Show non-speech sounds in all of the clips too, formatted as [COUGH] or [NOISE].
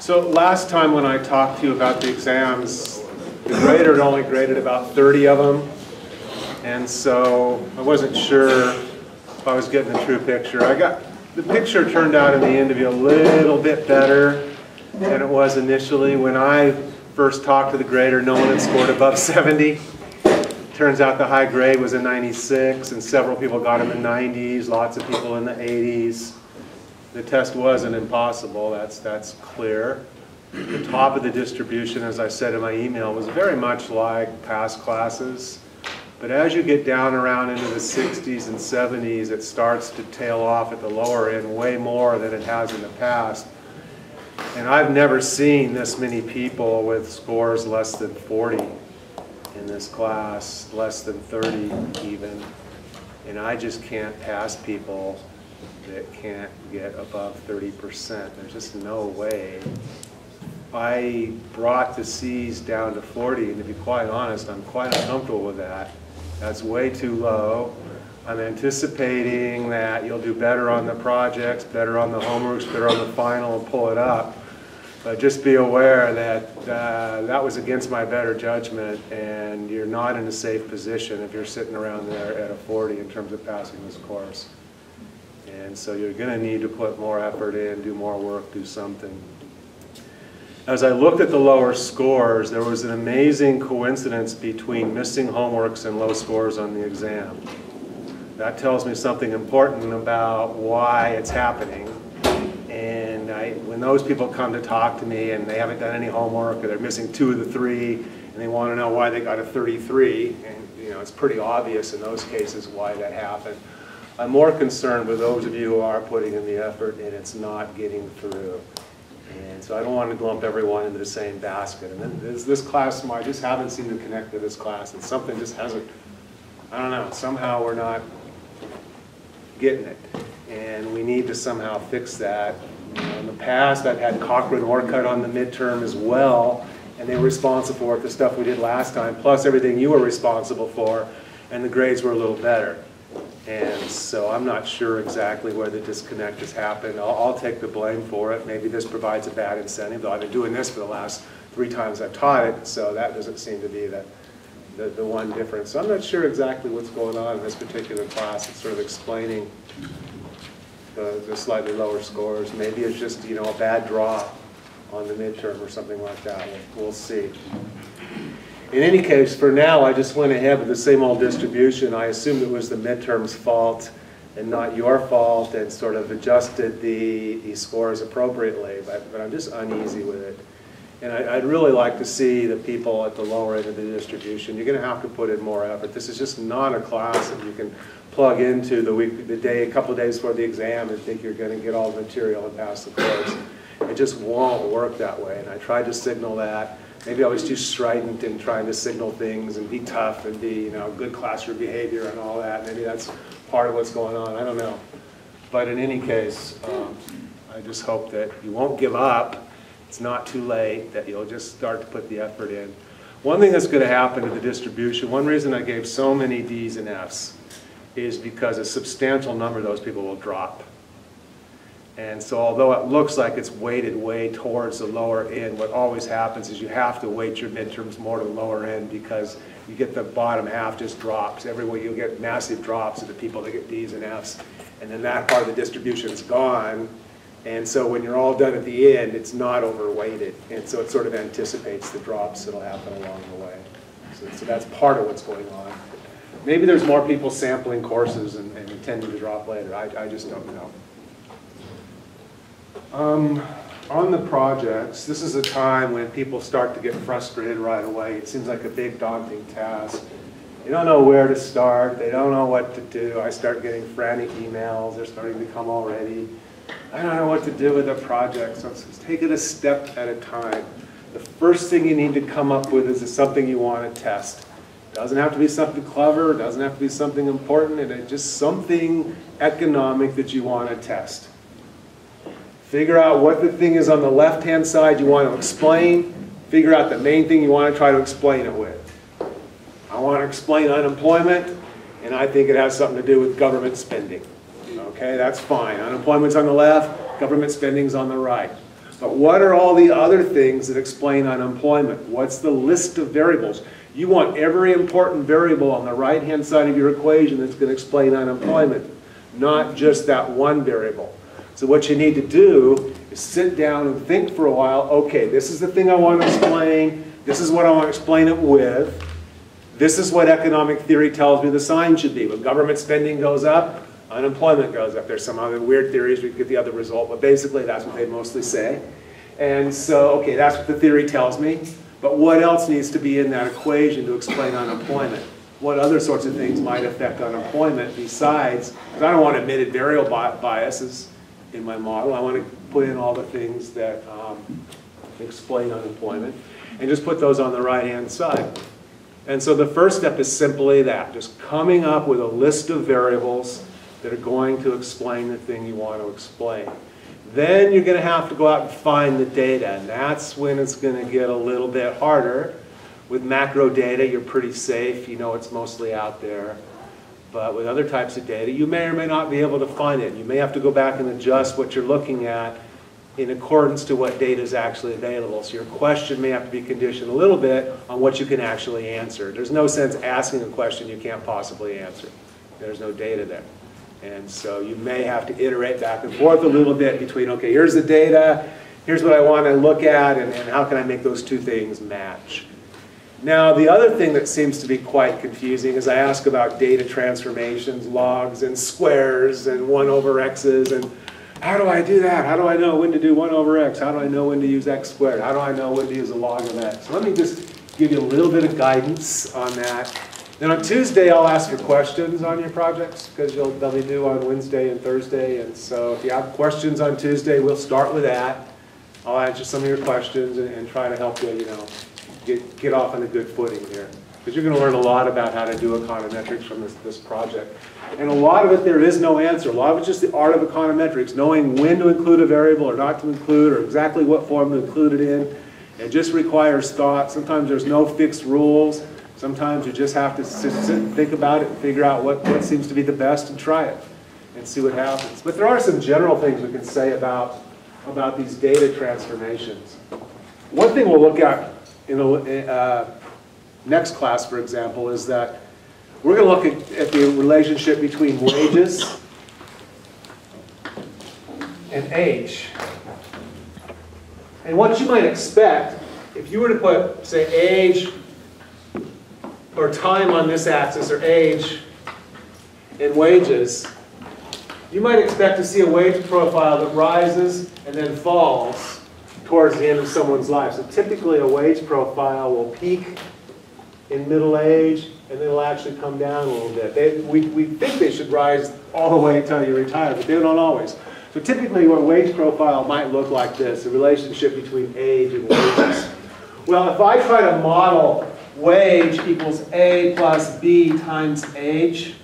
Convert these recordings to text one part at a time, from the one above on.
So last time when I talked to you about the exams, the grader had only graded about 30 of them. And so I wasn't sure if I was getting the true picture. I got, the picture turned out in the end to be a little bit better than it was initially. When I first talked to the grader, no one had scored above [LAUGHS] 70. Turns out the high grade was a 96 and several people got them in the 90s, lots of people in the 80s. The test wasn't impossible, that's, that's clear. The top of the distribution, as I said in my email, was very much like past classes. But as you get down around into the 60s and 70s, it starts to tail off at the lower end way more than it has in the past. And I've never seen this many people with scores less than 40 in this class, less than 30 even. And I just can't pass people that can't get above 30%. There's just no way. I brought the C's down to 40, and to be quite honest, I'm quite uncomfortable with that. That's way too low. I'm anticipating that you'll do better on the projects, better on the homeworks, better on the final, and pull it up. But just be aware that uh, that was against my better judgment, and you're not in a safe position if you're sitting around there at a 40 in terms of passing this course. And so you're going to need to put more effort in, do more work, do something. As I looked at the lower scores, there was an amazing coincidence between missing homeworks and low scores on the exam. That tells me something important about why it's happening. And I, when those people come to talk to me and they haven't done any homework or they're missing two of the three and they want to know why they got a 33, and you know it's pretty obvious in those cases why that happened. I'm more concerned with those of you who are putting in the effort and it's not getting through. And so I don't want to lump everyone into the same basket. And then this, class, I just haven't seen the connect to this class. And something just hasn't, I don't know, somehow we're not getting it. And we need to somehow fix that. You know, in the past, I've had Cochrane Orcutt on the midterm as well, and they were responsible for the stuff we did last time, plus everything you were responsible for, and the grades were a little better. And so I'm not sure exactly where the disconnect has happened. I'll, I'll, take the blame for it. Maybe this provides a bad incentive, though I've been doing this for the last three times I've taught it, so that doesn't seem to be the, the, the one difference. So I'm not sure exactly what's going on in this particular class. It's sort of explaining the, the slightly lower scores. Maybe it's just, you know, a bad draw on the midterm or something like that. We'll, we'll see. In any case, for now, I just went ahead with the same old distribution. I assumed it was the midterm's fault and not your fault and sort of adjusted the, the scores appropriately, but, but I'm just uneasy with it. And I, would really like to see the people at the lower end of the distribution. You're going to have to put in more effort. This is just not a class that you can plug into the week, the day, a couple of days before the exam and think you're going to get all the material and pass the course. It just won't work that way. And I tried to signal that maybe I was too strident in trying to signal things and be tough and be, you know, good classroom behavior and all that. Maybe that's part of what's going on. I don't know. But in any case, um, I just hope that you won't give up. It's not too late, that you'll just start to put the effort in. One thing that's going to happen to the distribution, one reason I gave so many D's and F's is because a substantial number of those people will drop. And so although it looks like it's weighted way towards the lower end, what always happens is you have to weight your midterms more to the lower end because you get the bottom half just drops. Everywhere you'll get massive drops of the people that get D's and F's. And then that part of the distribution is gone. And so when you're all done at the end, it's not overweighted. And so it sort of anticipates the drops that'll happen along the way. So, so that's part of what's going on. Maybe there's more people sampling courses and, and intending to drop later. I, I just don't know. Um, on the projects, this is a time when people start to get frustrated right away. It seems like a big daunting task. They don't know where to start. They don't know what to do. I start getting frantic emails. They're starting to come already. I don't know what to do with the project. So let's take it a step at a time. The first thing you need to come up with is something you want to test. It doesn't have to be something clever. It doesn't have to be something important. It's just something economic that you want to test. Figure out what the thing is on the left-hand side you want to explain. Figure out the main thing you want to try to explain it with. I want to explain unemployment, and I think it has something to do with government spending. Okay, that's fine. Unemployment's on the left, government spending's on the right. But what are all the other things that explain unemployment? What's the list of variables? You want every important variable on the right-hand side of your equation that's going to explain unemployment, not just that one variable. So what you need to do is sit down and think for a while, okay, this is the thing I want to explain, this is what I want to explain it with, this is what economic theory tells me the sign should be. When government spending goes up, unemployment goes up. There's some other weird theories, we get the other result, but basically that's what they mostly say. And so, okay, that's what the theory tells me, but what else needs to be in that equation to explain unemployment? What other sorts of things might affect unemployment besides, because I don't want omitted variable biases in my model, I want to put in all the things that um, explain unemployment, and just put those on the right-hand side. And so the first step is simply that, just coming up with a list of variables that are going to explain the thing you want to explain. Then you're going to have to go out and find the data, and that's when it's going to get a little bit harder. With macro data, you're pretty safe. You know it's mostly out there. But with other types of data, you may or may not be able to find it. You may have to go back and adjust what you're looking at in accordance to what data is actually available. So your question may have to be conditioned a little bit on what you can actually answer. There's no sense asking a question you can't possibly answer. There's no data there. And so you may have to iterate back and forth a little bit between, okay, here's the data, here's what I want to look at, and, and how can I make those two things match. Now, the other thing that seems to be quite confusing is I ask about data transformations, logs, and squares, and 1 over x's, and how do I do that? How do I know when to do 1 over x? How do I know when to use x squared? How do I know when to use a log of x? Let me just give you a little bit of guidance on that. Then on Tuesday, I'll ask your questions on your projects because they'll be due on Wednesday and Thursday. And so if you have questions on Tuesday, we'll start with that. I'll answer some of your questions and, and try to help you, you know, get, get off on a good footing here. Because you're going to learn a lot about how to do econometrics from this, this project. And a lot of it, there is no answer. A lot of it's just the art of econometrics, knowing when to include a variable or not to include, or exactly what form to include it in. It just requires thought. Sometimes there's no fixed rules. Sometimes you just have to sit, sit and think about it and figure out what, what seems to be the best and try it and see what happens. But there are some general things we can say about, about these data transformations. One thing we'll look at in the uh, next class, for example, is that we're going to look at, at the relationship between wages and age. And what you might expect, if you were to put, say, age or time on this axis, or age and wages, you might expect to see a wage profile that rises and then falls towards the end of someone's life. So typically a wage profile will peak in middle age and then it'll actually come down a little bit. They, we, we think they should rise all the way until you retire, but they don't always. So typically what a wage profile might look like this, the relationship between age and wages. Well, if I try to model wage equals A plus B times age,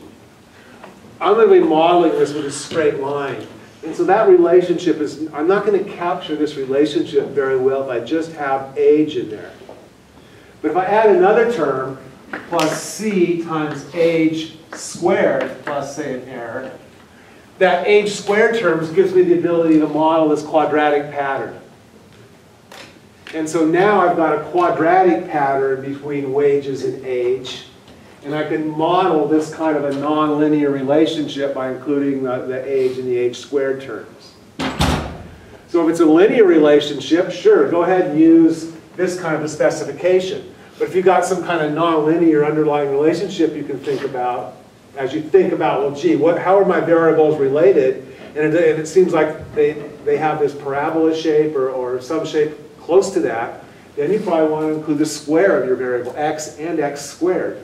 I'm going to be modeling this with a straight line. And so that relationship is, I'm not going to capture this relationship very well if I just have age in there. But if I add another term, plus c times age squared plus, say, an error, that age squared terms gives me the ability to model this quadratic pattern. And so now I've got a quadratic pattern between wages and age. And I can model this kind of a nonlinear relationship by including the, the age and the age squared terms. So if it's a linear relationship, sure, go ahead and use this kind of a specification. But if you've got some kind of nonlinear underlying relationship you can think about, as you think about, well, gee, what, how are my variables related? And it, and it seems like they, they have this parabola shape or, or some shape close to that, then you probably want to include the square of your variable, x and x squared.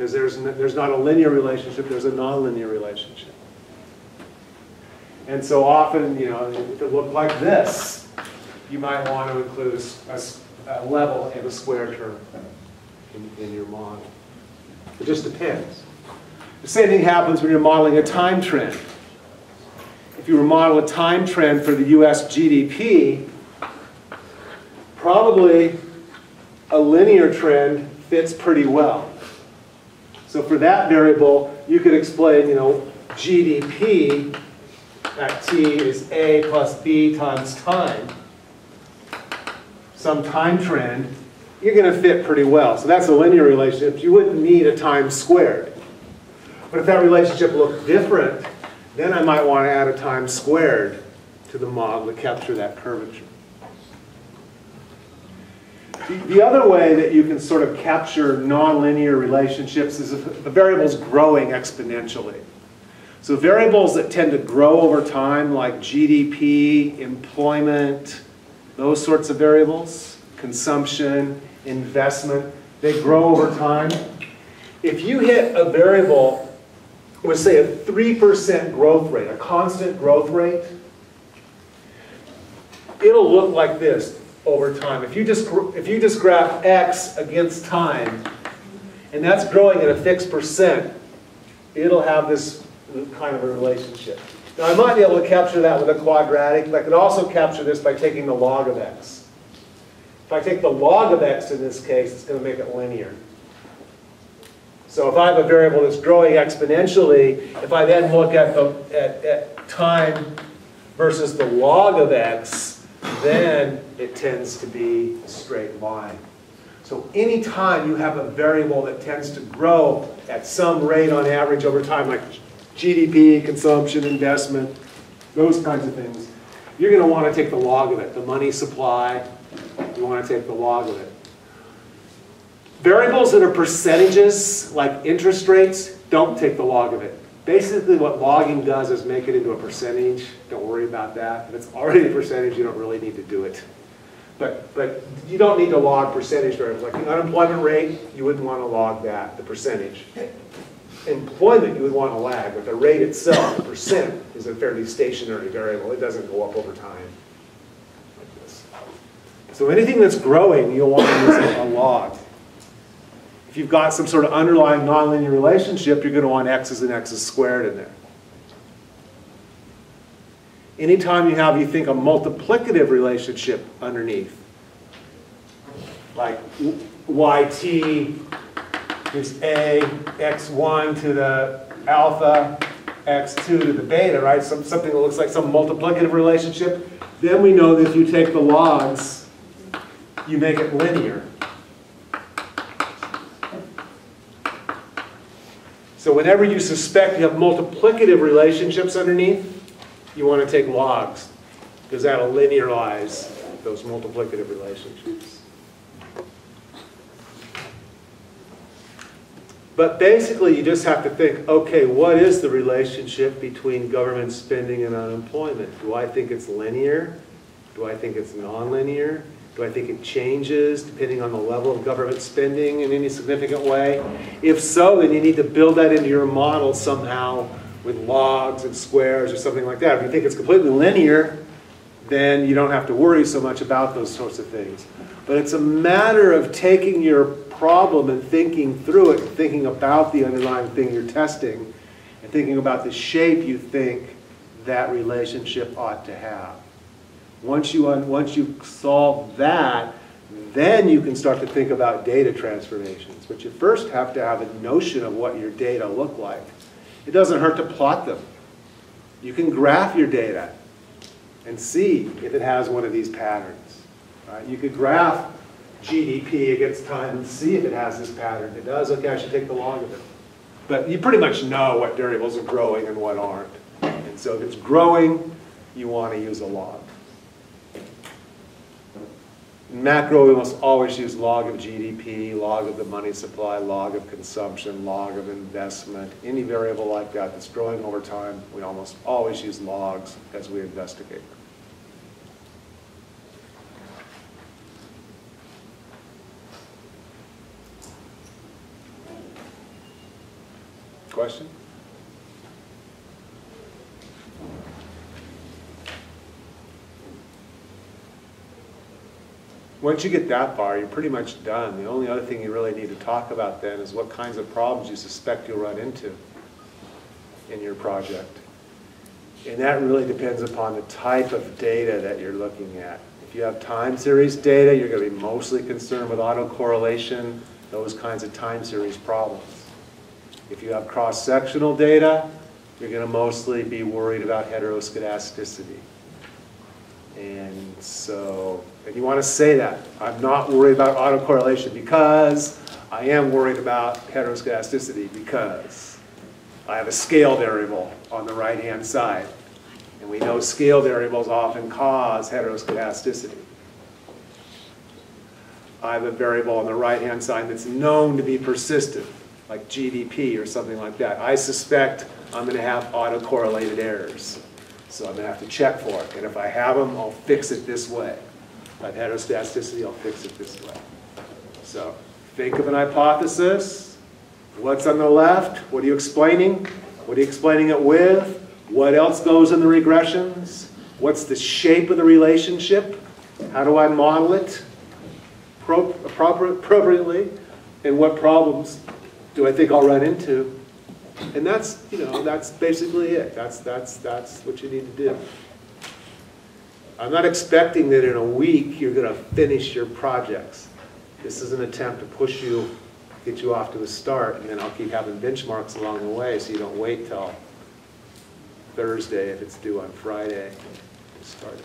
Because there's, there's not a linear relationship, there's a nonlinear relationship. And so often, you know, if it looked like this, you might want to include a, a level and a square term in, in your model. It just depends. The same thing happens when you're modeling a time trend. If you were model a time trend for the US GDP, probably a linear trend fits pretty well. So for that variable, you could explain, you know, GDP at t is a plus b times time some time trend, you're going to fit pretty well. So that's a linear relationship. You wouldn't need a time squared. But if that relationship looked different, then I might want to add a time squared to the model to capture that curvature. The other way that you can sort of capture nonlinear relationships is if the variable is growing exponentially. So variables that tend to grow over time, like GDP, employment, those sorts of variables, consumption, investment, they grow over time. If you hit a variable with, say, a 3% growth rate, a constant growth rate, it'll look like this over time. If you just, if you just graph x against time, and that's growing at a fixed percent, it'll have this kind of a relationship. Now I might be able to capture that with a quadratic, but I could also capture this by taking the log of x. If I take the log of x in this case, it's going to make it linear. So if I have a variable that's growing exponentially, if I then look at, the, at, at time versus the log of x, then it tends to be a straight line. So anytime you have a variable that tends to grow at some rate on average over time, like GDP, consumption, investment, those kinds of things, you're going to want to take the log of it. The money supply, you want to take the log of it. Variables that are percentages, like interest rates, don't take the log of it. Basically what logging does is make it into a percentage. Don't worry about that. If it's already a percentage, you don't really need to do it. But, but you don't need to log percentage variables. Like the unemployment rate, you wouldn't want to log that, the percentage employment you would want to lag, but the rate itself, the percent, is a fairly stationary variable. It doesn't go up over time. Like this. So anything that's growing, you'll want to use a log. If you've got some sort of underlying nonlinear relationship, you're going to want x's and x's squared in there. Anytime you have, you think, a multiplicative relationship underneath, like yt is a x1 to the alpha, x2 to the beta, right? Some, something that looks like some multiplicative relationship. Then we know that if you take the logs, you make it linear. So whenever you suspect you have multiplicative relationships underneath, you want to take logs, because that'll linearize those multiplicative relationships. But basically, you just have to think, okay, what is the relationship between government spending and unemployment? Do I think it's linear? Do I think it's nonlinear? Do I think it changes depending on the level of government spending in any significant way? If so, then you need to build that into your model somehow with logs and squares or something like that. If you think it's completely linear, then you don't have to worry so much about those sorts of things. But it's a matter of taking your problem and thinking through it, thinking about the underlying thing you're testing, and thinking about the shape you think that relationship ought to have. Once you, once you solve that, then you can start to think about data transformations. But you first have to have a notion of what your data look like. It doesn't hurt to plot them. You can graph your data and see if it has one of these patterns. Right? You could graph GDP against time and see if it has this pattern. It does, okay, I should take the log of it. But you pretty much know what variables are growing and what aren't. And so if it's growing, you want to use a log. Macro, we must always use log of GDP, log of the money supply, log of consumption, log of investment. Any variable like that that's growing over time, we almost always use logs as we investigate. Question? Once you get that far, you're pretty much done. The only other thing you really need to talk about then is what kinds of problems you suspect you'll run into in your project. And that really depends upon the type of data that you're looking at. If you have time series data, you're going to be mostly concerned with autocorrelation, those kinds of time series problems. If you have cross-sectional data, you're going to mostly be worried about heteroscedasticity. And so And you want to say that. I'm not worried about autocorrelation because I am worried about heteroscedasticity because I have a scale variable on the right-hand side. And we know scale variables often cause heteroscedasticity. I have a variable on the right-hand side that's known to be persistent, like GDP or something like that. I suspect I'm going to have autocorrelated errors. So I'm going to have to check for it. And if I have them, I'll fix it this way. If I have had heteroscedasticity, I'll fix it this way. So think of an hypothesis. What's on the left? What are you explaining? What are you explaining it with? What else goes in the regressions? What's the shape of the relationship? How do I model it appropriately? And what problems do I think I'll run into? And that's, you know, that's basically it. That's, that's, that's what you need to do. I'm not expecting that in a week you're going to finish your projects. This is an attempt to push you, get you off to a start, and then I'll keep having benchmarks along the way so you don't wait till Thursday if it's due on Friday to start it.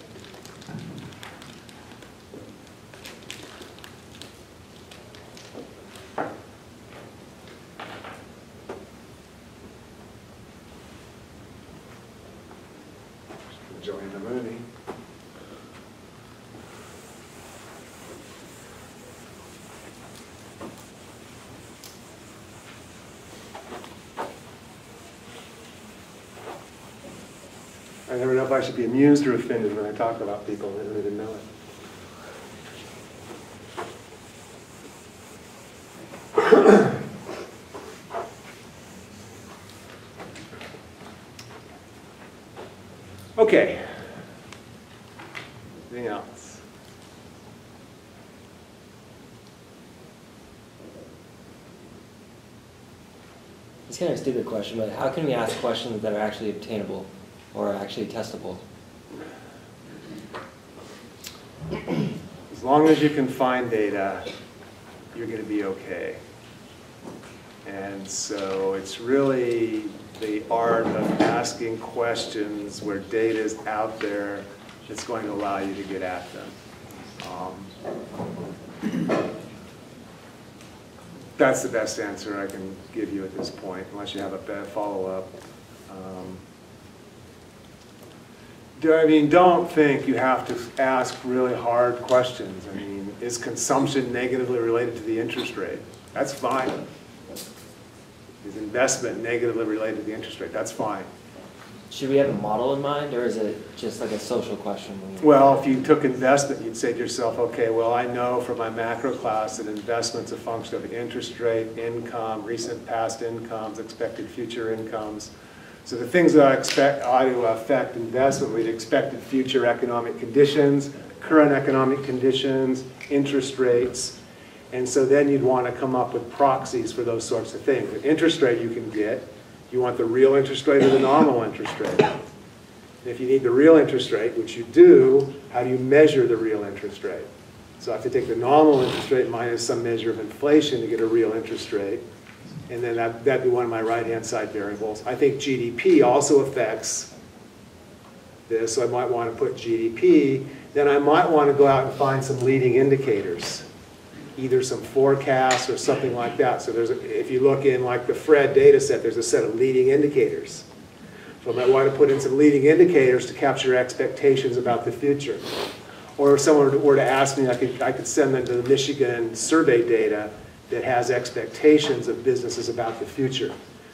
Enjoying the I never know if I should be amused or offended when I talk about people that don't even know it. [COUGHS] Okay. Anything else? It's kind of a stupid question, but how can we ask questions that are actually obtainable or actually testable? As long as you can find data, you're going to be okay. And so it's really the art of asking questions where data is out there that's going to allow you to get at them. Um, That's the best answer I can give you at this point, unless you have a follow-up. Um, do- I mean, don't think you have to ask really hard questions. I mean, is consumption negatively related to the interest rate? That's fine. Is investment negatively related to the interest rate? That's fine. Should we have a model in mind, or is it just like a social question? Well, if you took investment, you'd say to yourself, okay, well, I know from my macro class that investment's a function of interest rate, income, recent past incomes, expected future incomes. So the things that I expect ought to affect investment we'd be expected future economic conditions, current economic conditions, interest rates. And so then you'd want to come up with proxies for those sorts of things. The interest rate you can get, you want the real interest rate or the nominal interest rate? And if you need the real interest rate, which you do, how do you measure the real interest rate? So I have to take the nominal interest rate minus some measure of inflation to get a real interest rate. And then that, that'd be one of my right-hand side variables. I think GDP also affects this, so I might want to put GDP. Then I might want to go out and find some leading indicators, either some forecasts or something like that. So there's, a, if you look in like the FRED data set, there's a set of leading indicators. So I might want to put in some leading indicators to capture expectations about the future. Or if someone were to ask me, I could, I could send them to the Michigan survey data that has expectations of businesses about the future.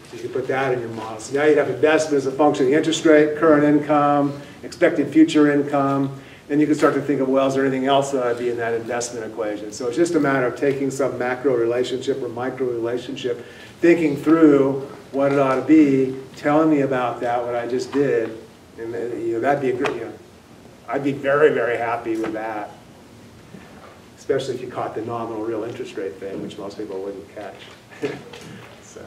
So you can put that in your model. So now you'd have investment as a function of interest rate, current income, expected future income. Then you can start to think of, well, is there anything else that would be in that investment equation? So it's just a matter of taking some macro relationship or micro relationship, thinking through what it ought to be, telling me about that, what I just did, and you know, that'd be a great, you know, I'd be very, very happy with that. Especially if you caught the nominal real interest rate thing, which most people wouldn't catch. [LAUGHS] So.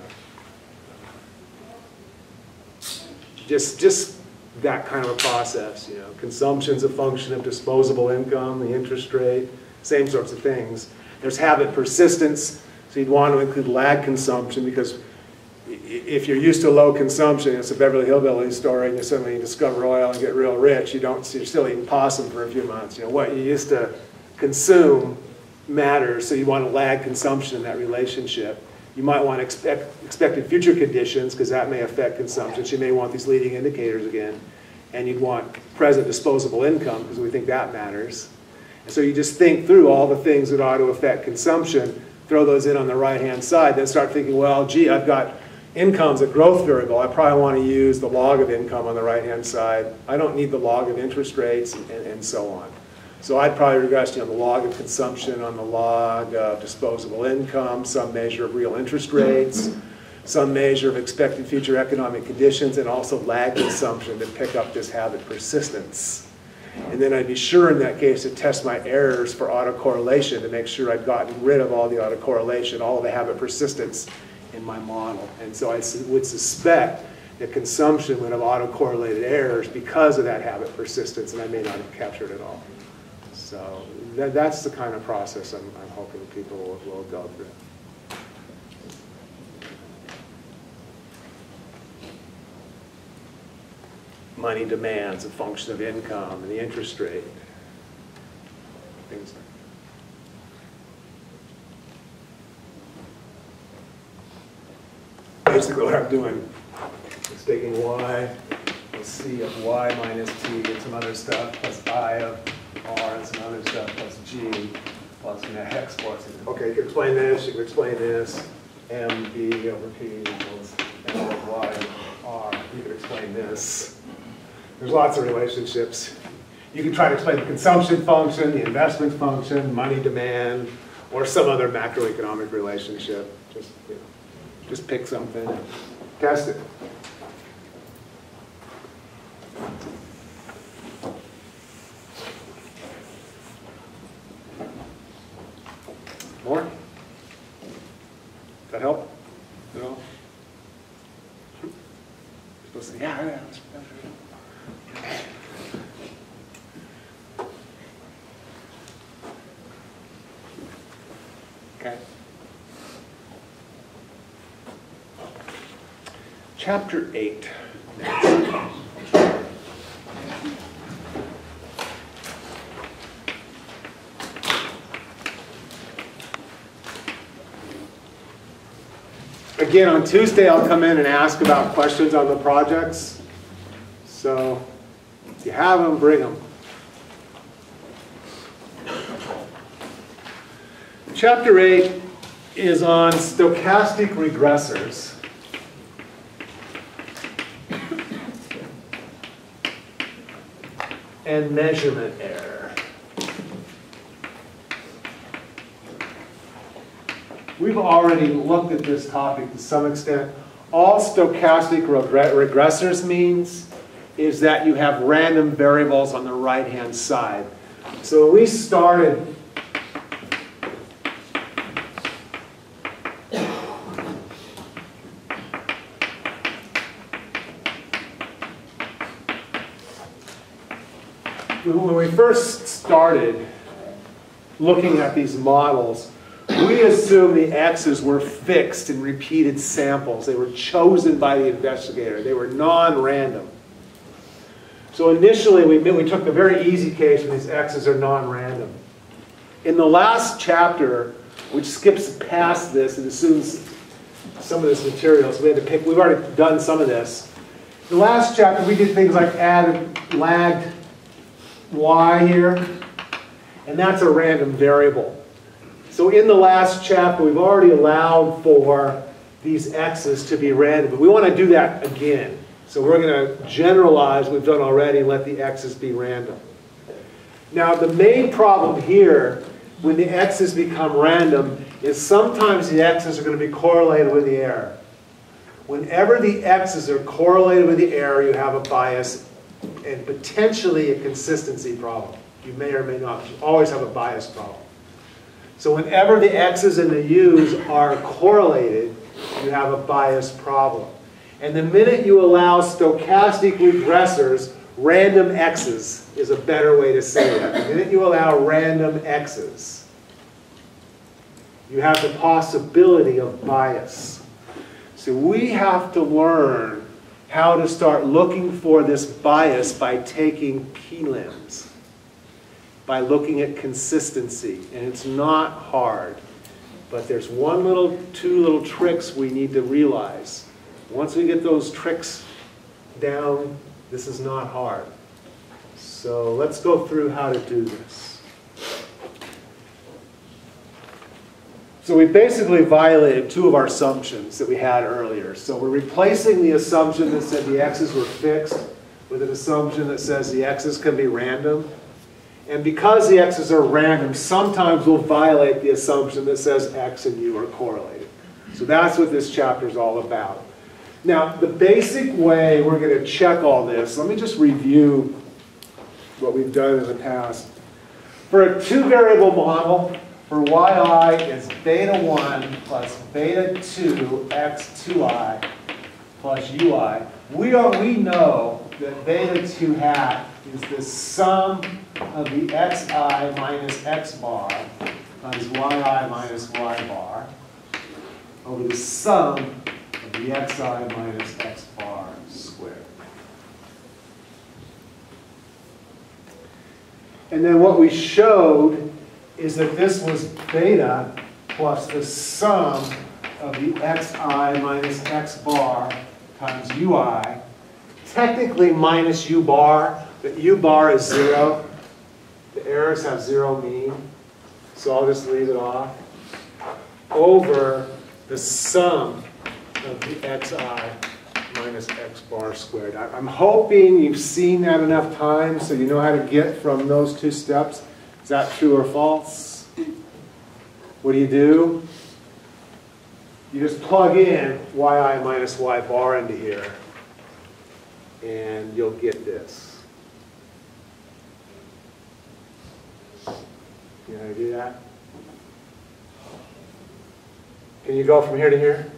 Just, just that kind of a process, you know, consumption's a function of disposable income, the interest rate, same sorts of things. There's habit persistence, so you'd want to include lag consumption because if you're used to low consumption, it's a Beverly Hillbillies story, and you suddenly discover oil and get real rich, you don't, you're still eating possum for a few months. You know, what you used to consume matters, so you want to lag consumption in that relationship. You might want to expect expected future conditions, because that may affect consumption. So you may want these leading indicators again. And you'd want present disposable income, because we think that matters. And so you just think through all the things that ought to affect consumption, throw those in on the right-hand side, then start thinking, well, gee, I've got income's a growth variable. I probably want to use the log of income on the right-hand side. I don't need the log of interest rates, and, and so on. So I'd probably regress, you know, the log of consumption on the log of disposable income, some measure of real interest rates, mm-hmm. some measure of expected future economic conditions, and also lag consumption to pick up this habit persistence. And then I'd be sure in that case to test my errors for autocorrelation to make sure I'd gotten rid of all the autocorrelation, all of the habit persistence in my model. And so I would suspect that consumption would have autocorrelated errors because of that habit persistence, and I may not have captured it all. So that, that's the kind of process I'm, I'm hoping people will, will go through. Money demands a function of income and the interest rate. Things like basically what I'm doing is taking y, c of y minus t, and some other stuff, plus i of r, and some other stuff, plus g, plus you know, hex plus. Okay, you can explain this, you can explain this, mb over p equals m of y r. You can explain this. There's lots of relationships. You can try to explain the consumption function, the investment function, money demand, or some other macroeconomic relationship. Just, you know. Just pick something and test it. More? Does that help at all? Supposed to, yeah, yeah. Okay. Chapter 8. Again, on Tuesday, I'll come in and ask about questions on the projects. So if you have them, bring them. Chapter 8 is on stochastic regressors. And measurement error. We've already looked at this topic to some extent. All stochastic regressors means is that you have random variables on the right-hand side. So we started when we first started looking at these models, we assumed the x's were fixed in repeated samples. They were chosen by the investigator. They were non-random. So initially, we, we took the very easy case when these x's are non-random. In the last chapter, which skips past this and assumes some of this material, so we had to pick, we've already done some of this. The last chapter, we did things like add lagged y here, and that's a random variable. So in the last chapter, we've already allowed for these x's to be random, but we want to do that again. So we're going to generalize we've done already and let the x's be random. Now the main problem here, when the x's become random, is sometimes the x's are going to be correlated with the error. Whenever the x's are correlated with the error, you have a bias and potentially a consistency problem. You may or may not. You always have a bias problem. So whenever the x's and the u's are correlated, you have a bias problem. And the minute you allow stochastic regressors, random x's is a better way to say that. The minute you allow random x's, you have the possibility of bias. So we have to learn how to start looking for this bias by taking plims, by looking at consistency. And it's not hard. But there's one little, two little tricks we need to realize. Once we get those tricks down, this is not hard. So let's go through how to do this. So we basically violated two of our assumptions that we had earlier. So we're replacing the assumption that said the x's were fixed with an assumption that says the x's can be random. And because the x's are random, sometimes we'll violate the assumption that says x and u are correlated. So that's what this chapter is all about. Now, the basic way we're going to check all this, let me just review what we've done in the past. For a two-variable model, for yi is beta 1 plus beta 2 x2i plus ui. We, are, we know that beta 2 hat is the sum of the xi minus x bar times yi minus y bar over the sum of the xi minus x bar squared. And then what we showed is that this was beta plus the sum of the xi minus x bar times ui, technically minus u bar, but u bar is zero. The errors have zero mean, so I'll just leave it off, over the sum of the xi minus x bar squared. I'm hoping you've seen that enough times so you know how to get from those two steps. Is that true or false? What do you do? You just plug in yi minus y bar into here, and you'll get this. You know how to do that? Can you go from here to here?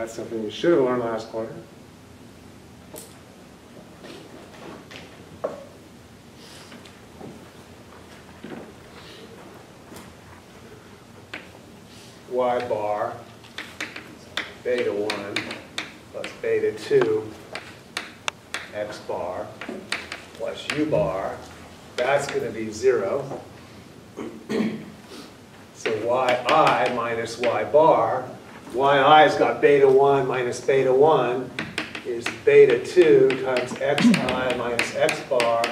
That's something you should have learned last quarter. Y bar, beta 1 plus beta 2, x bar plus u bar, that's going to be 0. So yi minus y bar yi's got beta 1 minus beta 1 is beta 2 times xi minus x bar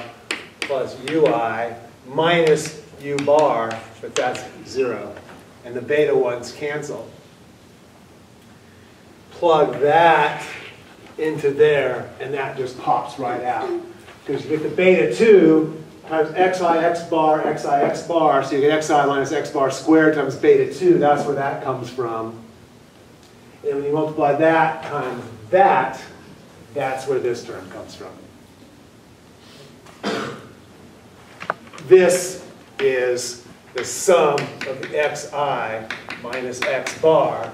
plus ui minus u bar, but that's 0. And the beta 1's cancel. Plug that into there, and that just pops right out. Because you get the beta 2 times xi x bar, xi x bar, so you get xi minus x bar squared times beta 2, that's where that comes from. And when you multiply that times that, that's where this term comes from. This is the sum of the xi minus x bar,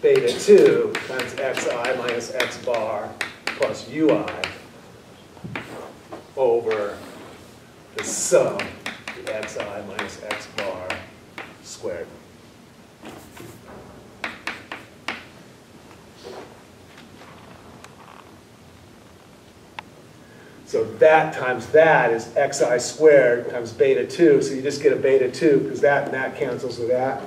beta 2 times xi minus x bar plus ui over the sum of the xi minus x bar squared. So that times that is xi squared times beta 2. So you just get a beta 2 because that and that cancels with that.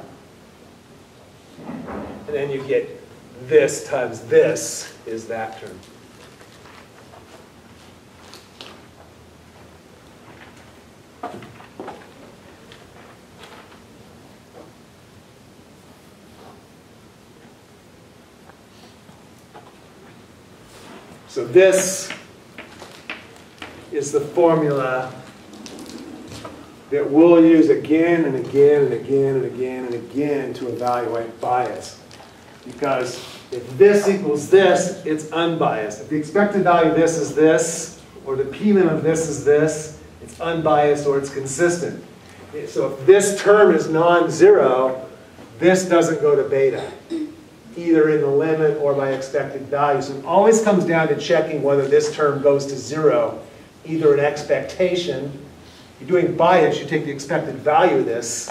And then you get this times this is that term. So this is the formula that we'll use again and again and again and again and again to evaluate bias. Because if this equals this, it's unbiased. If the expected value of this is this, or the plim of this is this, it's unbiased or it's consistent. So if this term is non-zero, this doesn't go to beta, either in the limit or by expected values. It always comes down to checking whether this term goes to zero either an expectation, you're doing bias, you take the expected value of this.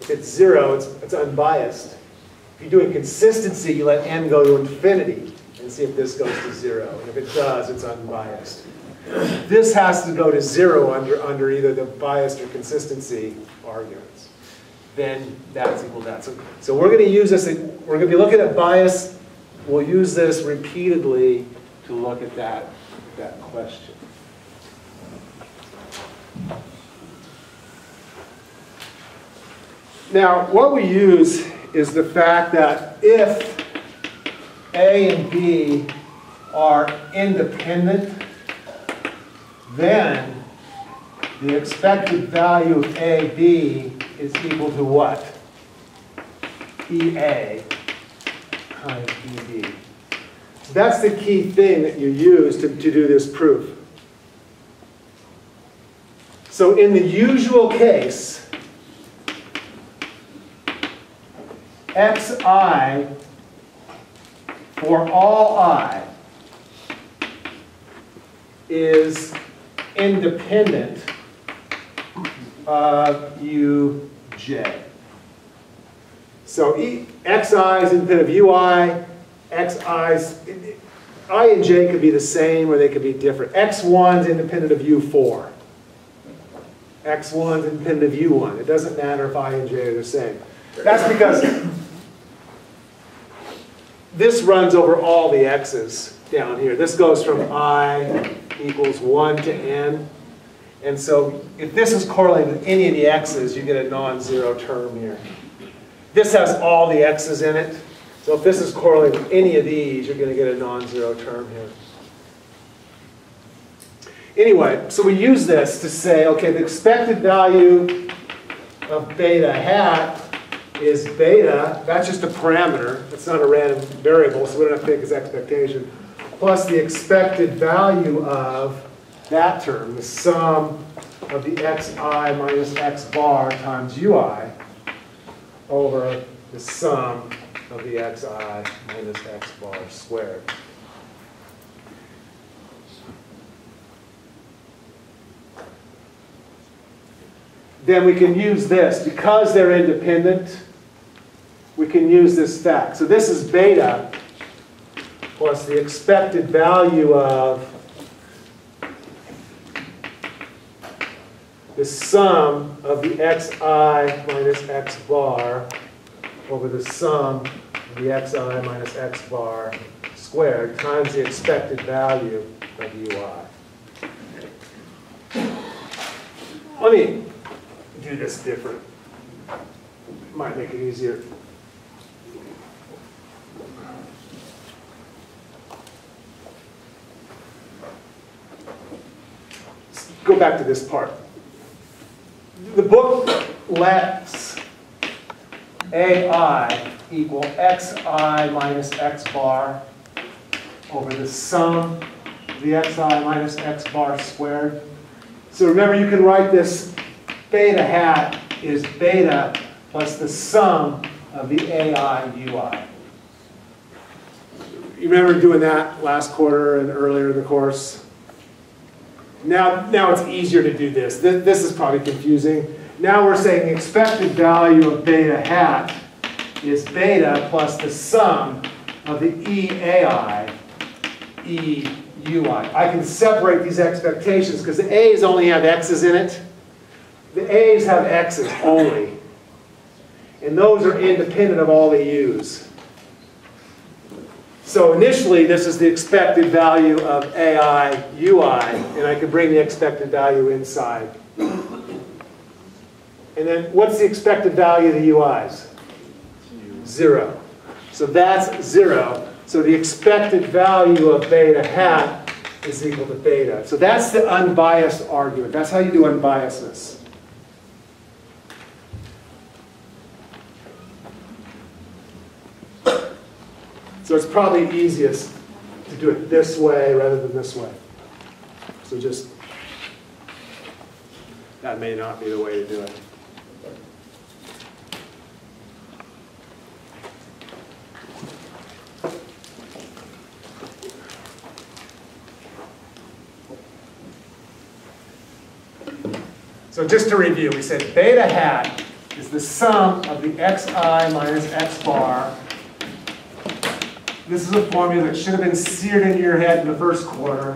If it's zero, it's, it's unbiased. If you're doing consistency, you let n go to infinity and see if this goes to zero. And if it does, it's unbiased. This has to go to zero under, under either the biased or consistency arguments. Then that's equal to that. So, so we're going to use this, we're going to be looking at bias. We'll use this repeatedly to look at that, that question. Now, what we use is the fact that if A and B are independent, then the expected value of AB is equal to what? EA times EB. So that's the key thing that you use to, to do this proof. So in the usual case, xi for all i is independent of uj. So e, xi is independent of ui, xi's, i and j could be the same or they could be different. x1 is independent of u4. x1 is independent of u1. It doesn't matter if i and j are the same. That's because this runs over all the x's down here. This goes from i equals 1 to n. And so if this is correlated with any of the x's, you get a non-zero term here. This has all the x's in it. So if this is correlated with any of these, you're going to get a non-zero term here. Anyway, so we use this to say, okay, the expected value of beta hat is beta, that's just a parameter, it's not a random variable, so we don't have to take as expectation, plus the expected value of that term, the sum of the xi minus x bar times ui over the sum of the xi minus x bar squared. Then we can use this, because they're independent, we can use this fact. So this is beta plus the expected value of the sum of the xi minus x bar over the sum of the xi minus x bar squared times the expected value of ui. Let me do this different. Might make it easier. Go back to this part. The book lets AI equal xi minus x bar over the sum of the xi minus x bar squared. So remember, you can write this beta hat is beta plus the sum of the AI UI. You remember doing that last quarter and earlier in the course? Now, now it's easier to do this. this. This is probably confusing. Now we're saying expected value of beta hat is beta plus the sum of the EAI, EUI. I can separate these expectations because the A's only have X's in it. The A's have X's only. And those are independent of all the U's. So initially, this is the expected value of AI UI, and I can bring the expected value inside. And then what's the expected value of the UIs? Zero. So that's zero. So the expected value of beta hat is equal to beta. So that's the unbiased argument. That's how you do unbiasedness. So it's probably easiest to do it this way rather than this way. So just, that may not be the way to do it. So just to review, we said beta hat is the sum of the xi minus x bar. This is a formula that should have been seared into your head in the first quarter.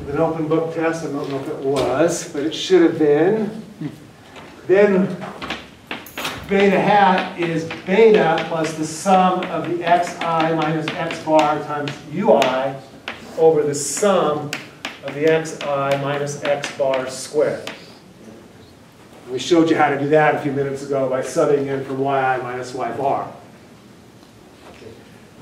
With an open book test, I don't know if it was, but it should have been. Then beta hat is beta plus the sum of the xi minus x bar times ui over the sum of the xi minus x bar squared. We showed you how to do that a few minutes ago by subbing in from yi minus y bar.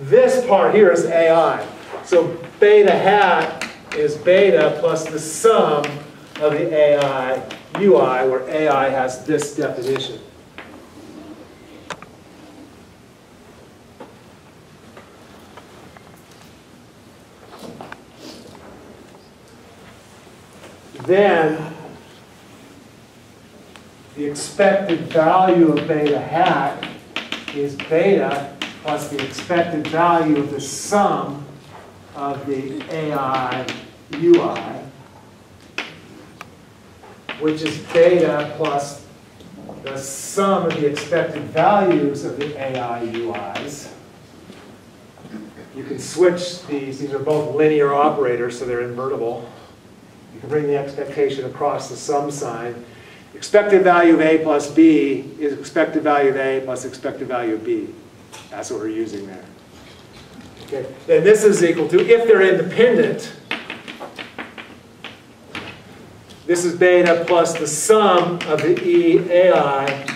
This part here is ai. So beta hat is beta plus the sum of the ai ui, where ai has this definition. then the expected value of beta hat is beta plus the expected value of the sum of the AI UI, which is beta plus the sum of the expected values of the AI UIs. You can switch these, these are both linear operators, so they're invertible. You can bring the expectation across the sum sign. Expected value of A plus B is expected value of A plus expected value of B. That's what we're using there. Okay. Then this is equal to, if they're independent, this is beta plus the sum of the EAI,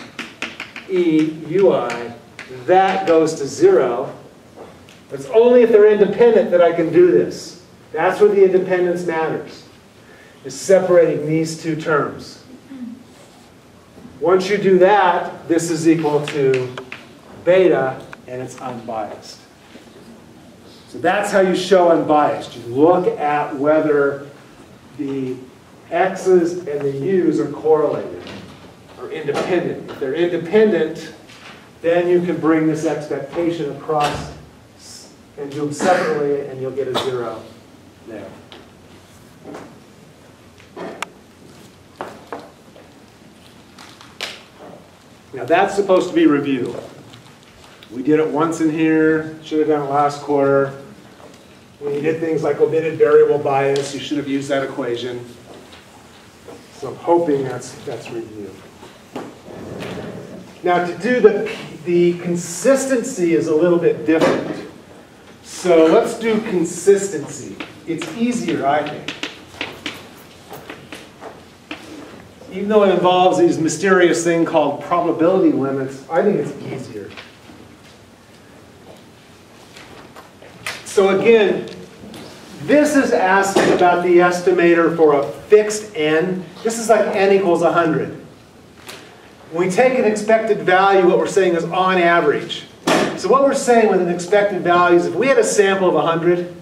EUI. That goes to zero. It's only if they're independent that I can do this. That's where the independence matters is separating these two terms. Once you do that, this is equal to beta, and it's unbiased. So that's how you show unbiased. You look at whether the x's and the u's are correlated, or independent. If they're independent, then you can bring this expectation across and do them separately, and you'll get a zero there. Now that's supposed to be review. We did it once in here, should have done it last quarter. When you did things like omitted variable bias, you should have used that equation. So I'm hoping that's, that's review. Now to do the, the consistency is a little bit different. So let's do consistency. It's easier, I think. even though it involves these mysterious thing called probability limits, I think it's easier. So again, this is asking about the estimator for a fixed n. This is like n equals 100. When we take an expected value, what we're saying is on average. So what we're saying with an expected value is if we had a sample of 100,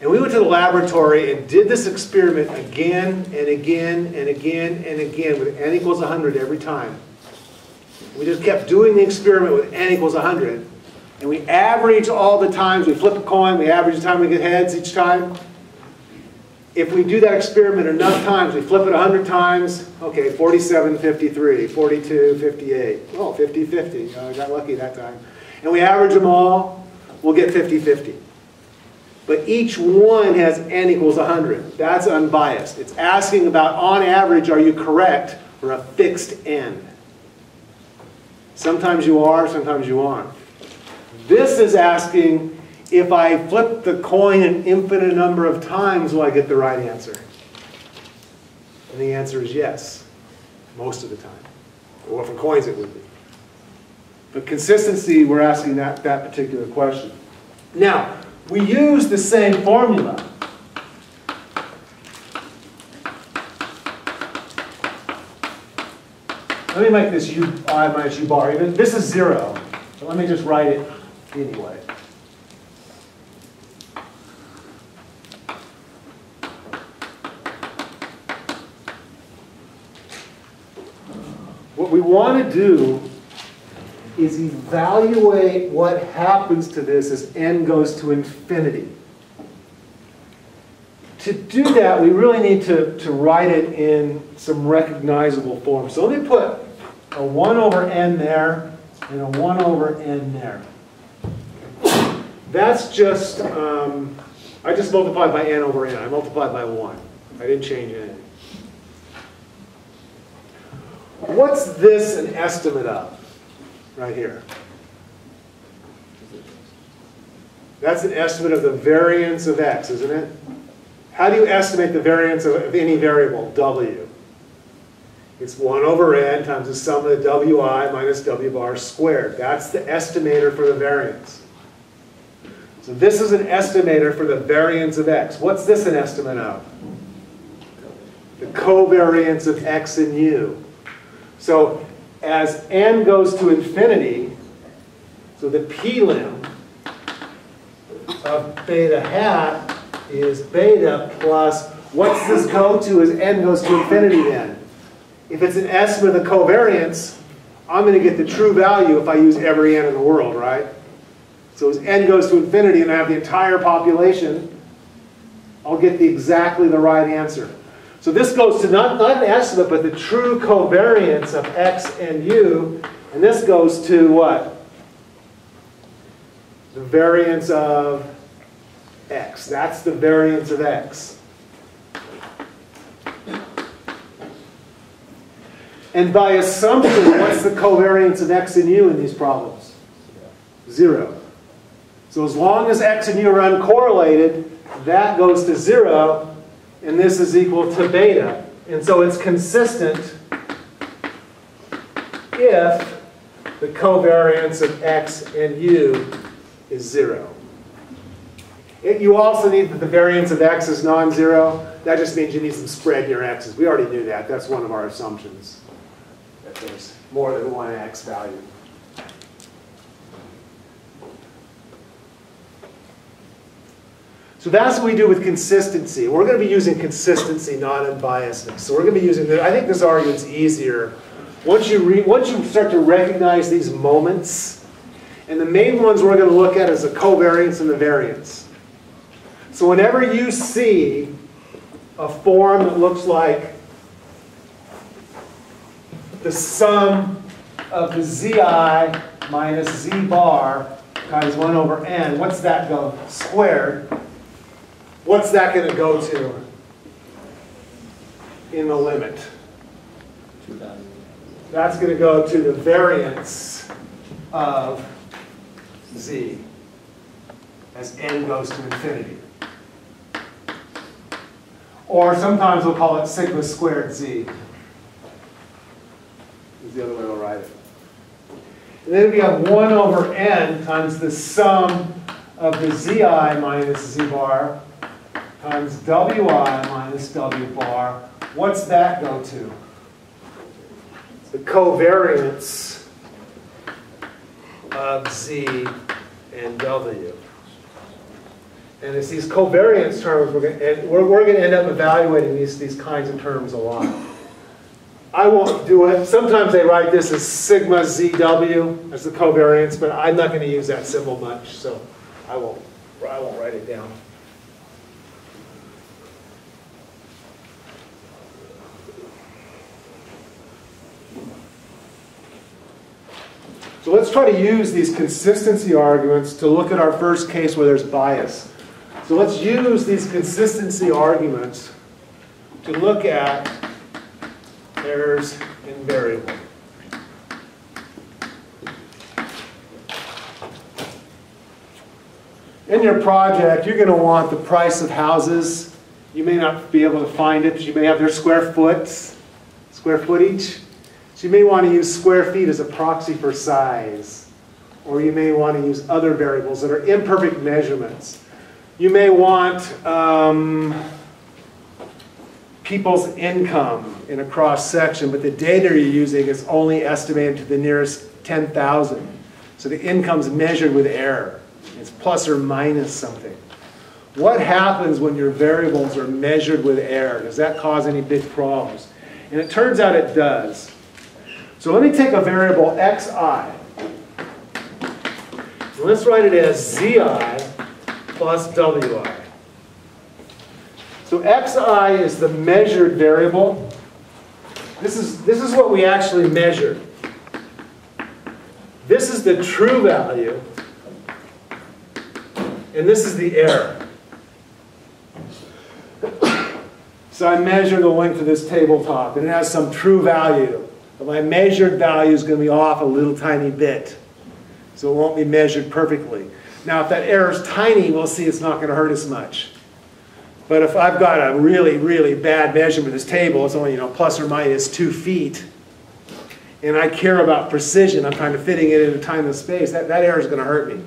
and we went to the laboratory and did this experiment again and again and again and again with n equals 100 every time. We just kept doing the experiment with n equals 100. And we average all the times. We flip a coin. We average the time we get heads each time. If we do that experiment enough times, we flip it 100 times, okay, 47, 53, 42, 58. Oh, 50, 50. Uh, I got lucky that time. And we average them all, we'll get 50, 50. But each one has n equals 100. That's unbiased. It's asking about, on average, are you correct for a fixed n? Sometimes you are, sometimes you aren't. This is asking, if I flip the coin an infinite number of times, will I get the right answer? And the answer is yes, most of the time. Well, for coins it would be. But consistency, we're asking that, that particular question. Now, we use the same formula. Let me make this u i minus u bar even. This is zero. So let me just write it anyway. What we want to do is evaluate what happens to this as n goes to infinity. To do that, we really need to, to write it in some recognizable form. So let me put a 1 over n there and a 1 over n there. That's just, um, I just multiplied by n over n. I multiplied by 1. I didn't change anything. What's this an estimate of? Right here. That's an estimate of the variance of x, isn't it? How do you estimate the variance of, of any variable, w? It's 1 over n times the sum of the wi minus w bar squared. That's the estimator for the variance. So this is an estimator for the variance of x. What's this an estimate of? The covariance of x and u. So as n goes to infinity, so the p-lim of beta hat is beta plus, what's this go to as n goes to infinity then? If it's an estimate of the covariance, I'm going to get the true value if I use every n in the world, right? So as n goes to infinity and I have the entire population, I'll get the exactly the right answer. So this goes to not, not an estimate, but the true covariance of x and u. And this goes to what? The variance of x. That's the variance of x. And by assumption, what's the covariance of x and u in these problems? Zero. So as long as x and u are uncorrelated, that goes to zero, and this is equal to beta. And so it's consistent if the covariance of x and u is zero. It, you also need that the variance of x is non-zero. That just means you need some spread in your x's. We already knew that. That's one of our assumptions, that there's more than one x value. So that's what we do with consistency. We're going to be using consistency, not unbiasedness. So we're going to be using, the, I think this argument's easier. Once you, re, once you start to recognize these moments, and the main ones we're going to look at is the covariance and the variance. So whenever you see a form that looks like the sum of the zi minus z bar times 1 over n, what's that go? Squared. What's that going to go to in the limit? That's going to go to the variance of z as n goes to infinity. Or sometimes we'll call it sigma squared z. Is the other way we'll write it. And then we have 1 over n times the sum of the zi minus z bar times wi minus w bar. What's that go to? The covariance of z and w. And it's these covariance terms, we're going to, we're, we're going to end up evaluating these, these kinds of terms a lot. I won't do it. Sometimes they write this as sigma zw as the covariance, but I'm not going to use that symbol much, so I won't, I won't write it down. So let's try to use these consistency arguments to look at our first case where there's bias. So let's use these consistency arguments to look at errors in variable. In your project, you're going to want the price of houses. You may not be able to find it, but you may have their square foot, square footage. So you may want to use square feet as a proxy for size. Or you may want to use other variables that are imperfect measurements. You may want um, people's income in a cross section, but the data you're using is only estimated to the nearest 10,000. So the income's measured with error. It's plus or minus something. What happens when your variables are measured with error? Does that cause any big problems? And it turns out it does. So let me take a variable xi. let's write it as zi plus wi. So xi is the measured variable. This is, this is what we actually measured. This is the true value. And this is the error. So I measure the length of this tabletop, and it has some true value. But my measured value is going to be off a little tiny bit. So it won't be measured perfectly. Now, if that error is tiny, we'll see it's not going to hurt as much. But if I've got a really, really bad measurement of this table, it's only, you know, plus or minus two feet, and I care about precision, I'm kind of fitting it into time and space, that, that error is going to hurt me.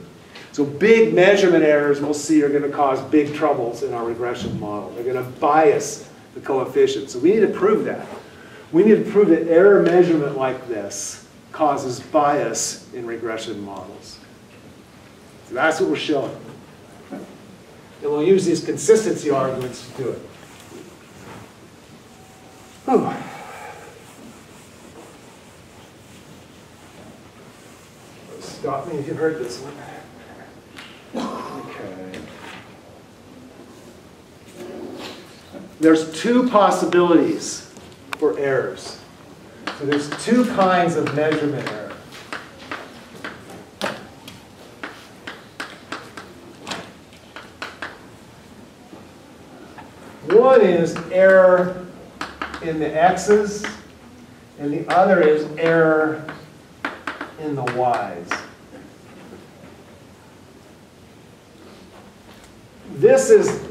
So big measurement errors we'll see are going to cause big troubles in our regression model. They're going to bias the coefficient. So we need to prove that. We need to prove that error measurement like this causes bias in regression models. So that's what we're showing. And we'll use these consistency arguments to do it. Whew. Stop me if you've heard this one. Okay. There's two possibilities for errors. So there's two kinds of measurement error. One is error in the x's, and the other is error in the y's. This is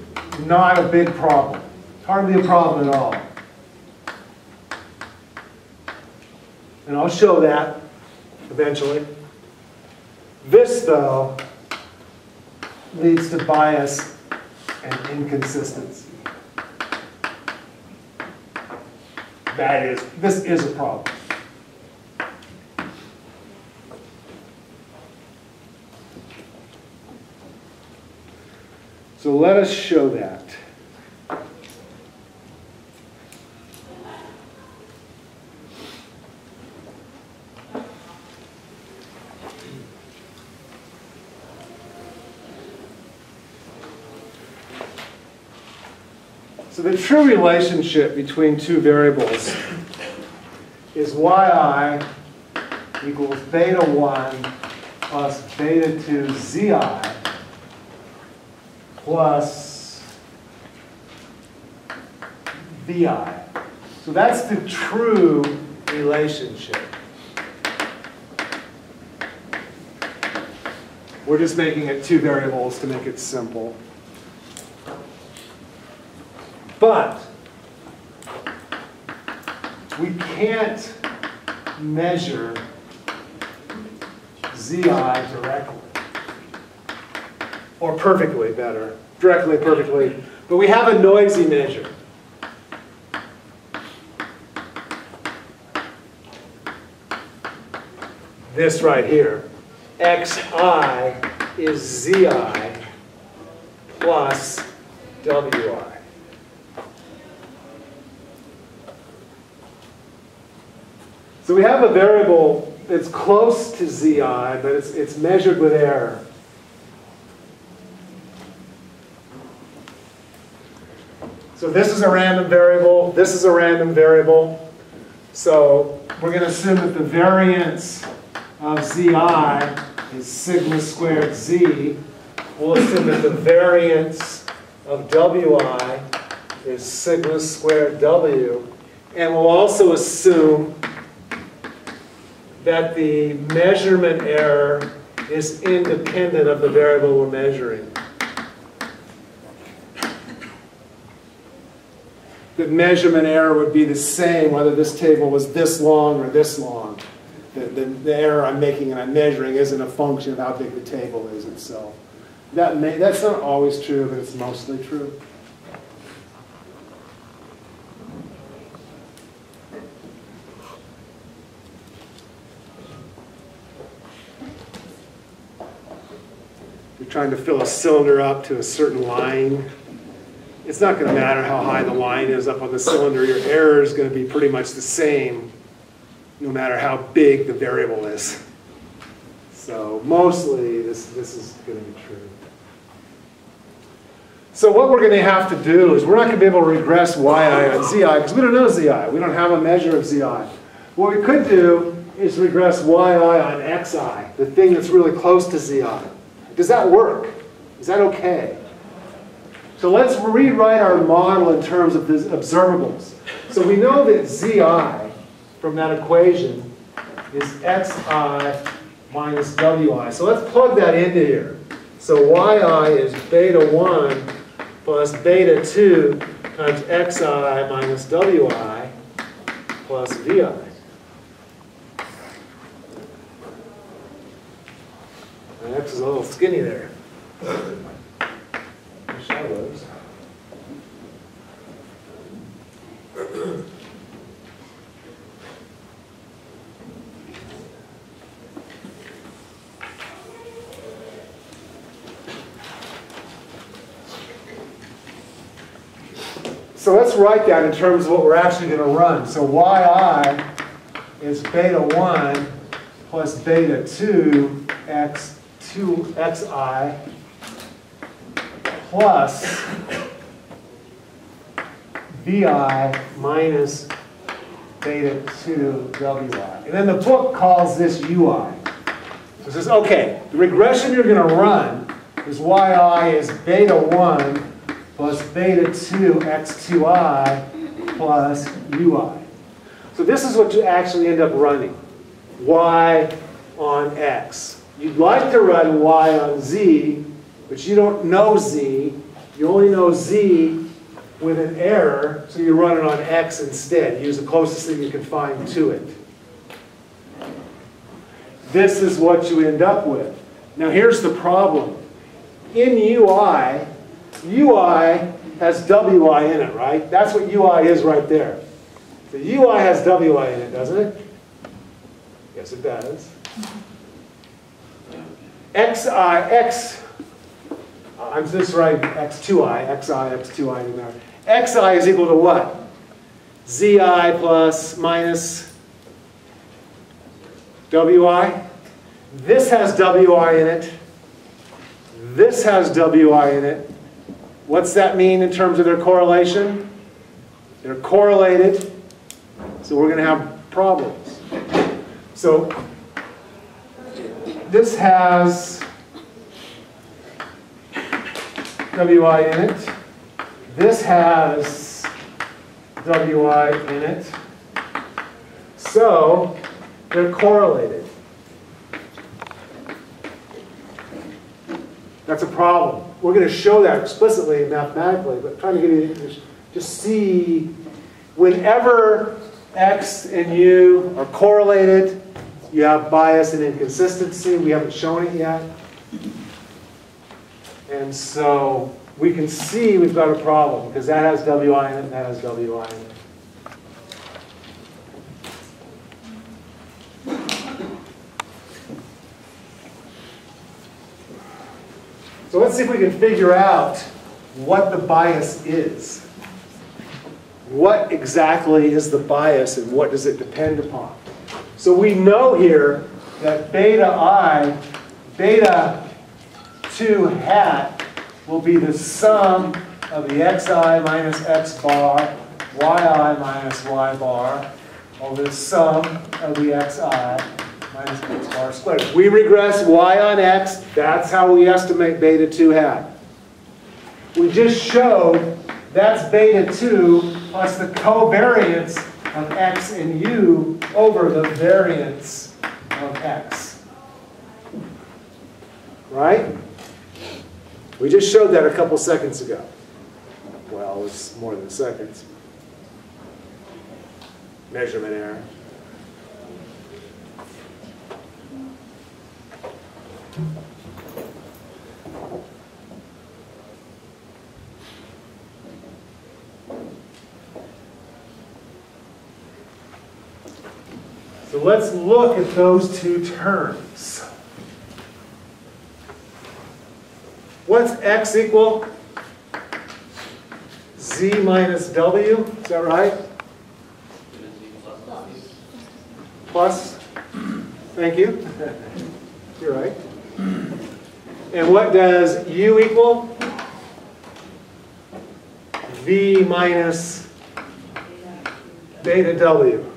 not a big problem. Hardly a problem at all. And I'll show that eventually. This, though, leads to bias and inconsistency. That is, this is a problem. So let us show that. So the true relationship between two variables is yi equals beta 1 plus beta 2 zi plus vi. So that's the true relationship. We're just making it two variables to make it simple. But we can't measure zi directly. Or perfectly better. Directly, perfectly. But we have a noisy measure. This right here. xi is zi plus wi. So we have a variable that's close to zi, but it's, it's measured with error. So this is a random variable, this is a random variable. So we're going to assume that the variance of zi is sigma squared z. We'll assume that the variance of wi is sigma squared w. And we'll also assume that the measurement error is independent of the variable we're measuring. The measurement error would be the same whether this table was this long or this long. The, the, the error I'm making and I'm measuring isn't a function of how big the table is itself. That may, that's not always true, but it's mostly true. Trying to fill a cylinder up to a certain line. It's not going to matter how high the line is up on the cylinder. Your error is going to be pretty much the same no matter how big the variable is. So mostly this, this is going to be true. So what we're going to have to do is we're not going to be able to regress yi on zi because we don't know zi. We don't have a measure of zi. What we could do is regress yi on xi, the thing that's really close to zi. Does that work? Is that okay? So let's rewrite our model in terms of the observables. So we know that zi from that equation is xi minus wi. So let's plug that into here. So yi is beta 1 plus beta 2 times xi minus wi plus vi. X is a little skinny there. Shadows. So let's write that in terms of what we're actually going to run. So yi is beta 1 plus beta 2 x 2 xi plus vi minus beta 2 wi. And then the book calls this ui. So it says, okay, the regression you're going to run is yi is beta 1 plus beta 2 x2i plus ui. So this is what you actually end up running. y on x. You'd like to run y on z, but you don't know z. You only know z with an error, so you run it on x instead. Use the closest thing you can find to it. This is what you end up with. Now here's the problem. In UI, UI has WI in it, right? That's what UI is right there. The UI has WI in it, doesn't it? Yes, it does. XI, X, I'm just right, X2i, XI, X2i, doesn't matter. XI is equal to what? ZI plus minus WI. This has WI in it. This has WI in it. What's that mean in terms of their correlation? They're correlated, so we're going to have problems. So this has WI in it. This has WI in it. So they're correlated. That's a problem. We're going to show that explicitly mathematically, but trying to get you to just see whenever x and u are correlated, you have bias and inconsistency. We haven't shown it yet. And so we can see we've got a problem because that has WI in it and that has WI in it. So let's see if we can figure out what the bias is. What exactly is the bias and what does it depend upon? So we know here that beta i, beta 2 hat will be the sum of the xi minus x bar, yi minus y bar, over the sum of the xi minus x bar squared. We regress y on x, that's how we estimate beta 2 hat. We just showed that's beta 2 plus the covariance of x and u over the variance of x. Right? We just showed that a couple seconds ago. Well, it was more than seconds. Measurement error. Let's look at those two terms. What's x equal? z minus w, is that right? Plus, thank you. [LAUGHS] You're right. And what does u equal? V minus beta W.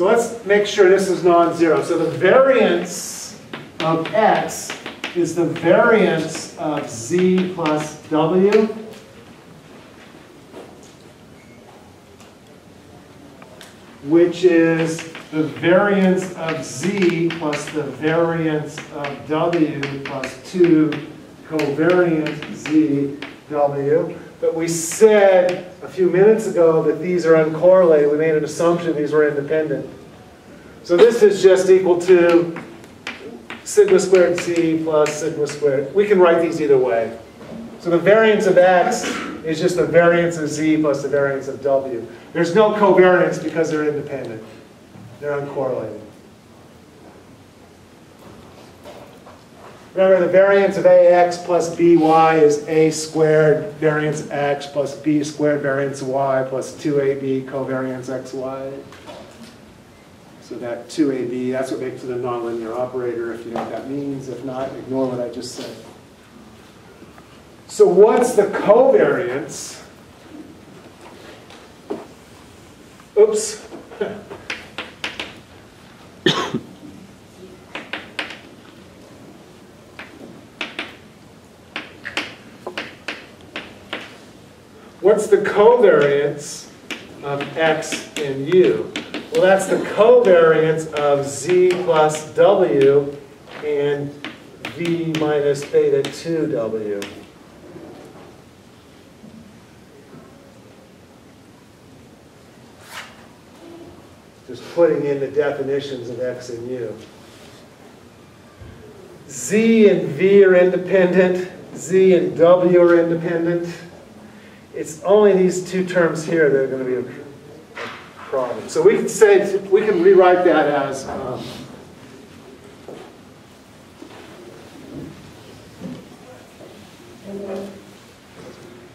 So let's make sure this is non-zero. So the variance of x is the variance of z plus w. Which is the variance of z plus the variance of w plus 2 covariance z w. But we said a few minutes ago that these are uncorrelated. We made an assumption these were independent. So this is just equal to sigma squared c plus sigma squared. We can write these either way. So the variance of x is just the variance of z plus the variance of w. There's no covariance because they're independent. They're uncorrelated. Remember, the variance of ax plus by is a squared variance x plus b squared variance y plus 2ab covariance xy. So that 2ab, that's what makes it a nonlinear operator, if you know what that means. If not, ignore what I just said. So what's the covariance? Oops. [LAUGHS] What's the covariance of x and u? Well, that's the covariance of z plus w and v minus beta 2w. Just putting in the definitions of x and u. z and v are independent, z and w are independent. It's only these two terms here that are going to be a problem. So we can say, we can rewrite that as, um,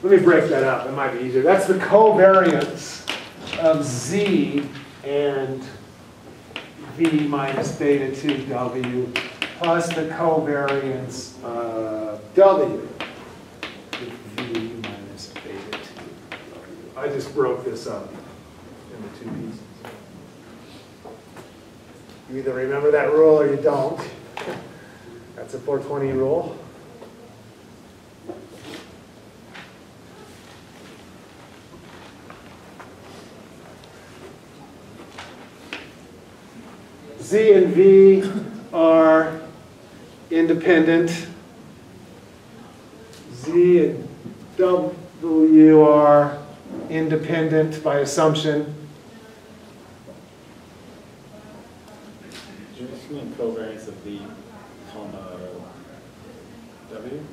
let me break that up, it might be easier. That's the covariance of z and v minus beta 2w plus the covariance of w I just broke this up into two pieces. You either remember that rule or you don't. That's a 420 rule. Z and V are independent. Z and W are independent by assumption. Do you mean covariance of comma, W?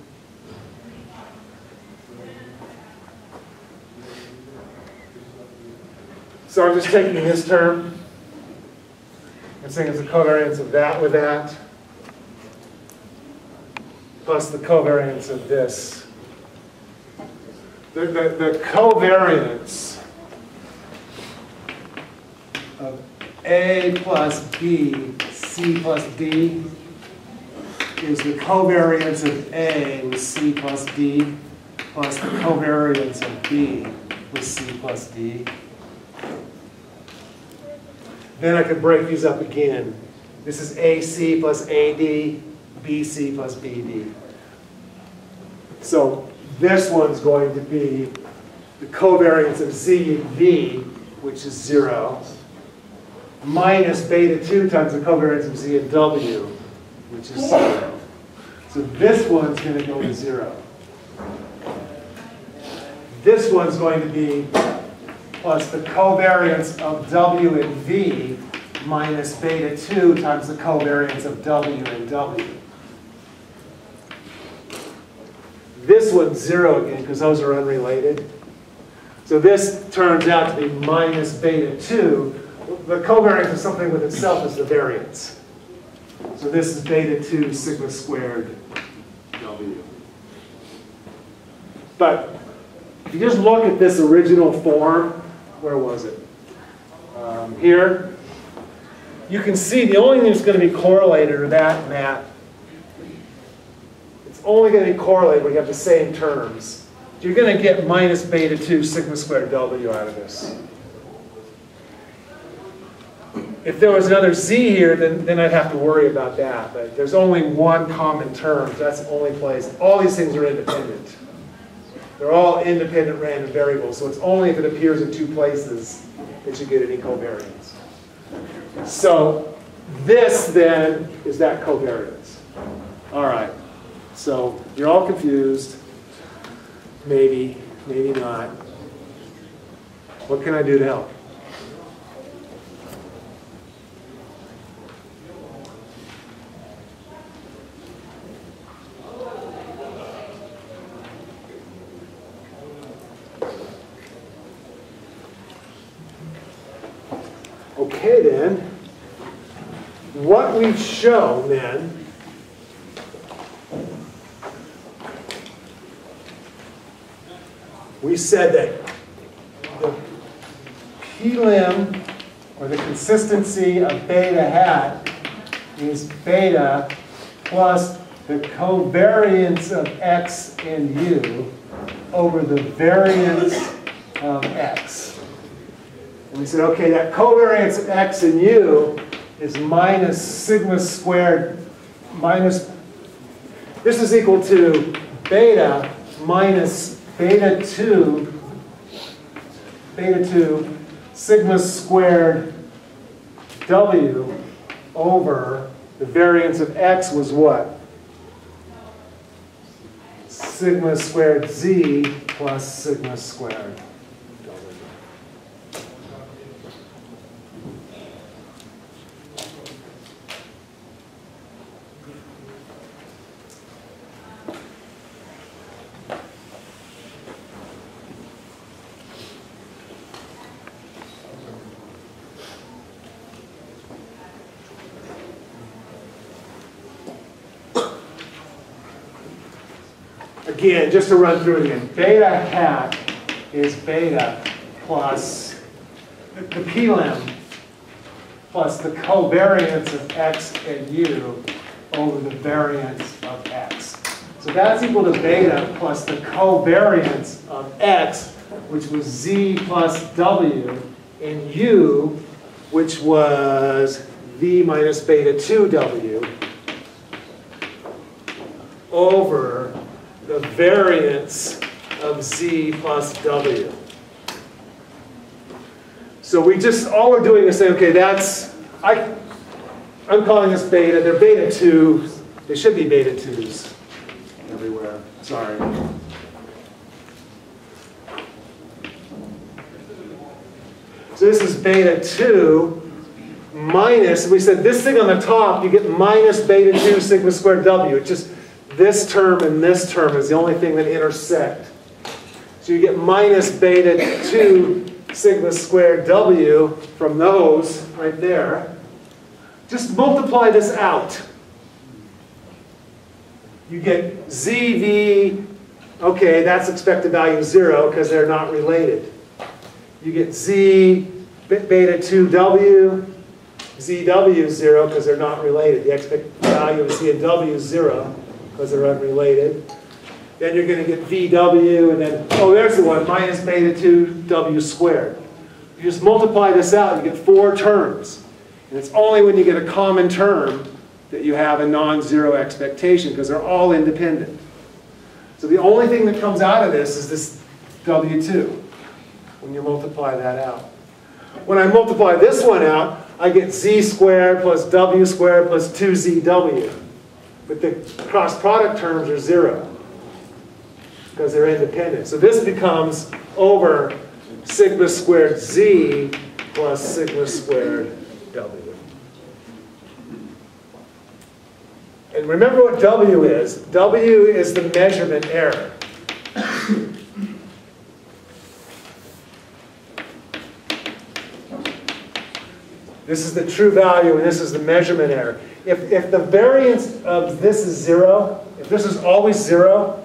So I'm just taking this term and saying it's a covariance of that with that, plus the covariance of this. The, the, the covariance of A plus B, C plus D, is the covariance of A with C plus D, plus the covariance of B with C plus D. Then I could break these up again. This is AC plus AD, BC plus BD. So this one's going to be the covariance of Z and V, which is zero, minus beta 2 times the covariance of Z and W, which is zero. So this one's going to go to zero. This one's going to be plus the covariance of W and V minus beta 2 times the covariance of W and W. This one's zero again because those are unrelated. So this turns out to be minus beta 2. The covariance of something with itself is the variance. So this is beta 2 sigma squared W. But if you just look at this original form, where was it? Um, here. You can see the only thing that's going to be correlated are that and that. Only going to be correlated when you have the same terms. You're going to get minus beta 2 sigma squared W out of this. If there was another z here, then, then I'd have to worry about that. But there's only one common term. so That's the only place. All these things are independent. They're all independent random variables. So it's only if it appears in two places that you get any covariance. So this then is that covariance. All right. So you're all confused. Maybe, maybe not. What can I do to help? Okay then, what we've shown then we said that the plim, or the consistency of beta hat, is beta plus the covariance of x and u over the variance of x. And we said, okay, that covariance of x and u is minus sigma squared minus, this is equal to beta minus beta 2, beta 2 sigma squared w over the variance of x was what? Sigma squared z plus sigma squared Again, just to run through it again, beta hat is beta plus the plim plus the covariance of x and u over the variance of x. So that's equal to beta plus the covariance of x, which was z plus w, and u, which was v minus beta 2w, over the variance of z plus w. So we just, all we're doing is saying, okay, that's, I, I'm calling this beta, they're beta 2s, they should be beta 2s everywhere, sorry. So this is beta 2 minus, we said this thing on the top, you get minus beta 2 sigma squared w. It's just this term and this term is the only thing that intersect. So you get minus beta 2 sigma squared w from those right there. Just multiply this out. You get zv, okay, that's expected value 0 because they're not related. You get z beta 2w, zw is 0 because they're not related. The expected value of z and w is 0 because they're unrelated. Then you're going to get VW, and then, oh, there's the one, minus beta 2W squared. You just multiply this out, you get four terms. And it's only when you get a common term that you have a non-zero expectation, because they're all independent. So the only thing that comes out of this is this W2, when you multiply that out. When I multiply this one out, I get z squared plus w squared plus 2zw. But the cross product terms are zero because they're independent. So this becomes over sigma squared z plus sigma squared w. And remember what w is. W is the measurement error. This is the true value and this is the measurement error. If, if the variance of this is zero, if this is always zero,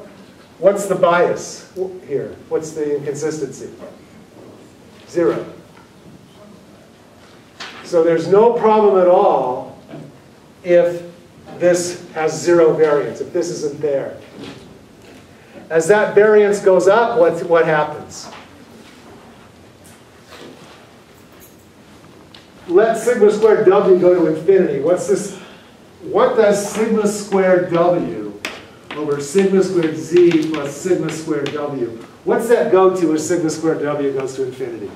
what's the bias here? What's the inconsistency? Zero. So there's no problem at all if this has zero variance, if this isn't there. As that variance goes up, what, what happens? Let sigma squared w go to infinity. What's this? What does sigma squared w over sigma squared z plus sigma squared w? What's that go to as sigma squared w goes to infinity?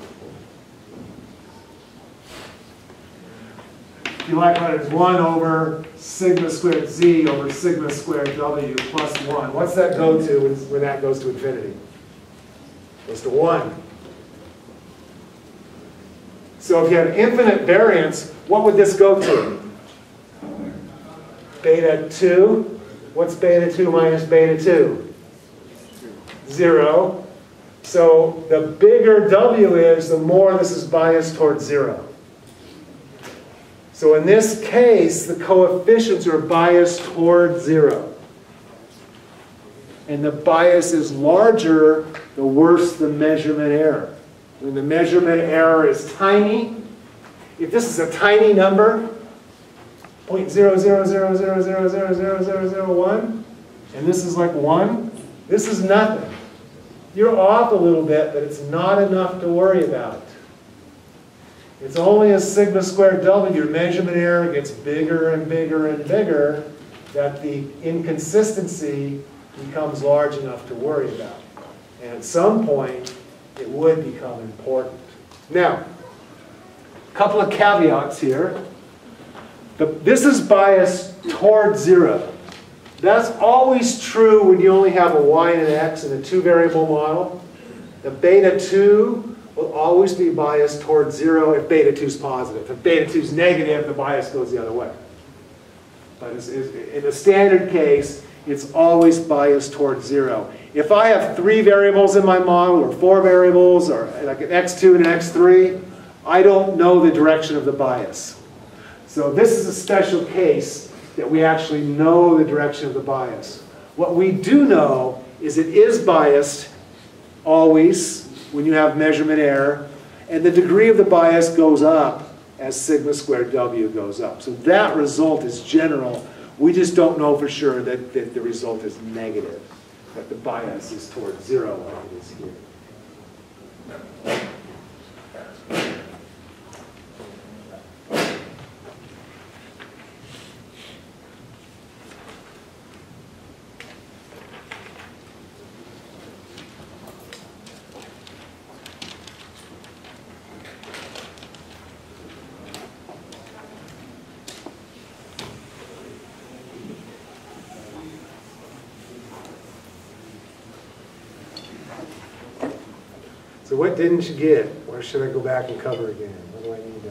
If you like, what is 1 over sigma squared z over sigma squared w plus 1. What's that go to when, when that goes to infinity? Goes to 1. So if you have infinite variance, what would this go to? Beta 2. What's beta 2 minus beta 2? 0. So the bigger w is, the more this is biased towards 0. So in this case, the coefficients are biased toward 0. And the bias is larger, the worse the measurement error. When the measurement error is tiny, if this is a tiny number, 0.00000000001, and this is like 1, this is nothing. You're off a little bit, but it's not enough to worry about. It's only as sigma squared W, your measurement error gets bigger and bigger and bigger, that the inconsistency becomes large enough to worry about. And at some point, it would become important. Now, a couple of caveats here. The, this is biased toward zero. That's always true when you only have a y and an x in a two-variable model. The beta 2 will always be biased toward zero if beta 2 is positive. If beta 2 is negative, the bias goes the other way. But it's, it's, in the standard case, it's always biased toward zero. If I have three variables in my model, or four variables, or like an x2 and an x3, I don't know the direction of the bias. So this is a special case that we actually know the direction of the bias. What we do know is it is biased always when you have measurement error, and the degree of the bias goes up as sigma squared w goes up. So that result is general. We just don't know for sure that, that the result is negative, that the bias is towards zero like it is here. So what didn't you get? Where should I go back and cover again? What do I need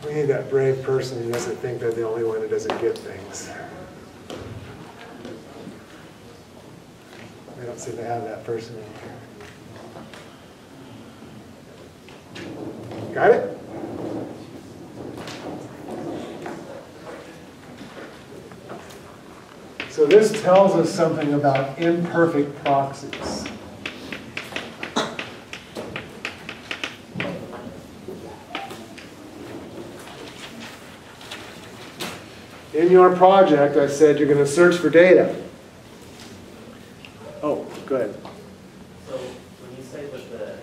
to? We need that brave person who doesn't think they're the only one who doesn't get things. I don't seem to have that person in here. Got it? So this tells us something about imperfect proxies. In your project, I said you're going to search for data. Oh, go ahead. So when you say with the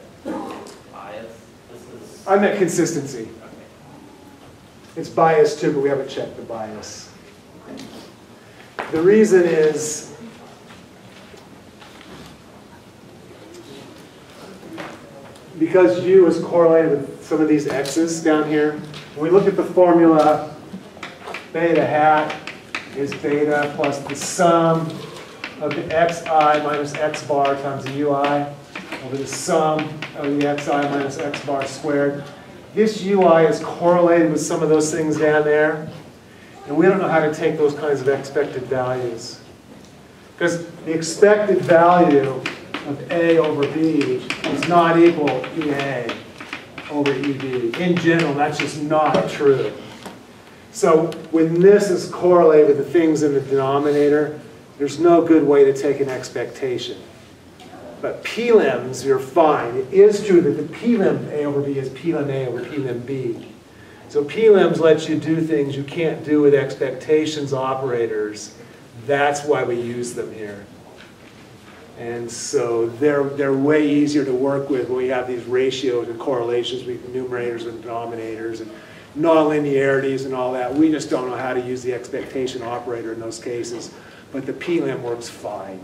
bias, this is, I meant consistency. okay, It's bias too, but we haven't checked the bias. The reason is because U is correlated with some of these x's down here. When we look at the formula, beta hat is beta plus the sum of the xi minus x bar times the ui over the sum of the xi minus x bar squared. This ui is correlated with some of those things down there. And we don't know how to take those kinds of expected values. Because the expected value of A over B is not equal to EA over EB. In general, that's just not true. So when this is correlated with the things in the denominator, there's no good way to take an expectation. But plims, you're fine. It is true that the plim A over B is plim A over plim B. So plims lets you do things you can't do with expectations operators. That's why we use them here. And so they're, they're way easier to work with when we have these ratios and correlations between numerators and denominators and nonlinearities and all that. We just don't know how to use the expectation operator in those cases. But the plim works fine.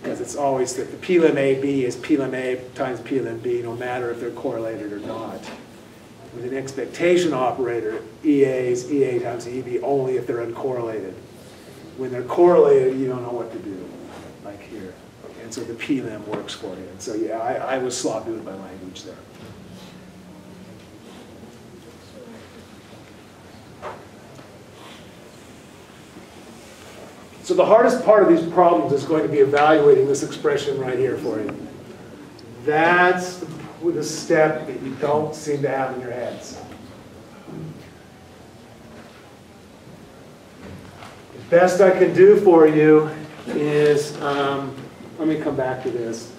Because it's always that the plim AB is plim A times plim B, no matter if they're correlated or not. With an expectation operator, EA is EA times EB only if they're uncorrelated. When they're correlated, you don't know what to do, like here. And so the plim works for you. And so, yeah, I, I was sloppy with my language there. So the hardest part of these problems is going to be evaluating this expression right here for you. That's the step that you don't seem to have in your heads. The best I can do for you is, um, let me come back to this,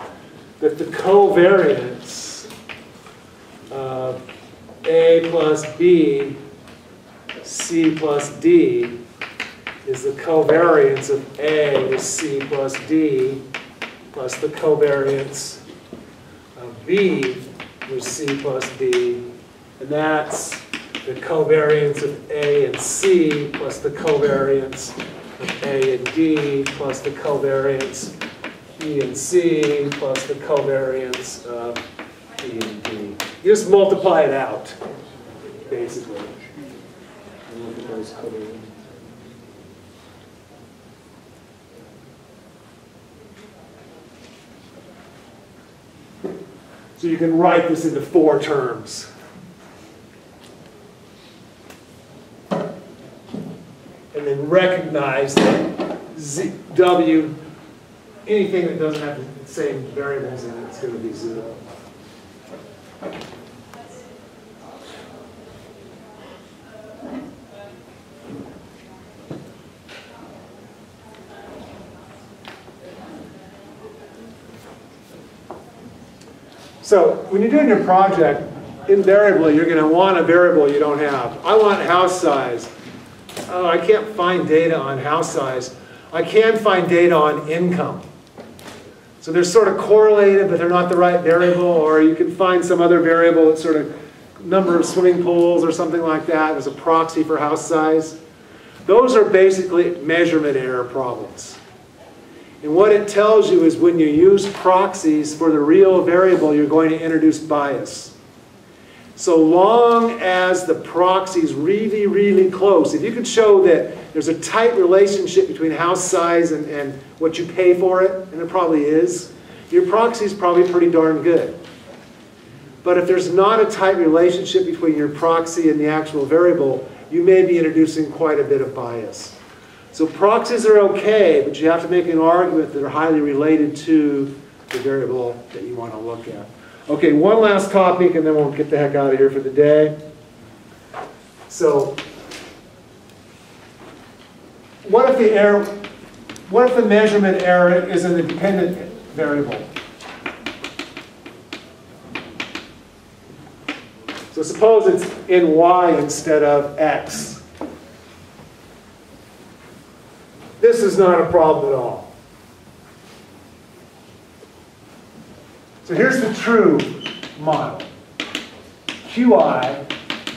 that the covariance of A plus B, C plus D is the covariance of A is C plus D plus the covariance B is C plus D. And that's the covariance of A and C plus the covariance of A and D plus the covariance B and C plus the covariance of B and D. You just multiply it out, basically. And look at those covariances. So you can write this into four terms. And then recognize that Z, W, anything that doesn't have the same variables in it is going to be zero. So when you're doing your project, invariably, you're going to want a variable you don't have. I want house size. Oh, I can't find data on house size. I can find data on income. So they're sort of correlated, but they're not the right variable, or you can find some other variable that's sort of number of swimming pools or something like that as a proxy for house size. Those are basically measurement error problems. And what it tells you is when you use proxies for the real variable, you're going to introduce bias. So long as the proxy is really, really close, if you could show that there's a tight relationship between house size and, and what you pay for it, and it probably is, your proxy is probably pretty darn good. But if there's not a tight relationship between your proxy and the actual variable, you may be introducing quite a bit of bias. So proxies are okay, but you have to make an argument that are highly related to the variable that you want to look at. Okay, one last topic and then we'll get the heck out of here for the day. So, what if the error, what if the measurement error is an independent variable? So suppose it's in y instead of x. This is not a problem at all. So here's the true model. Qi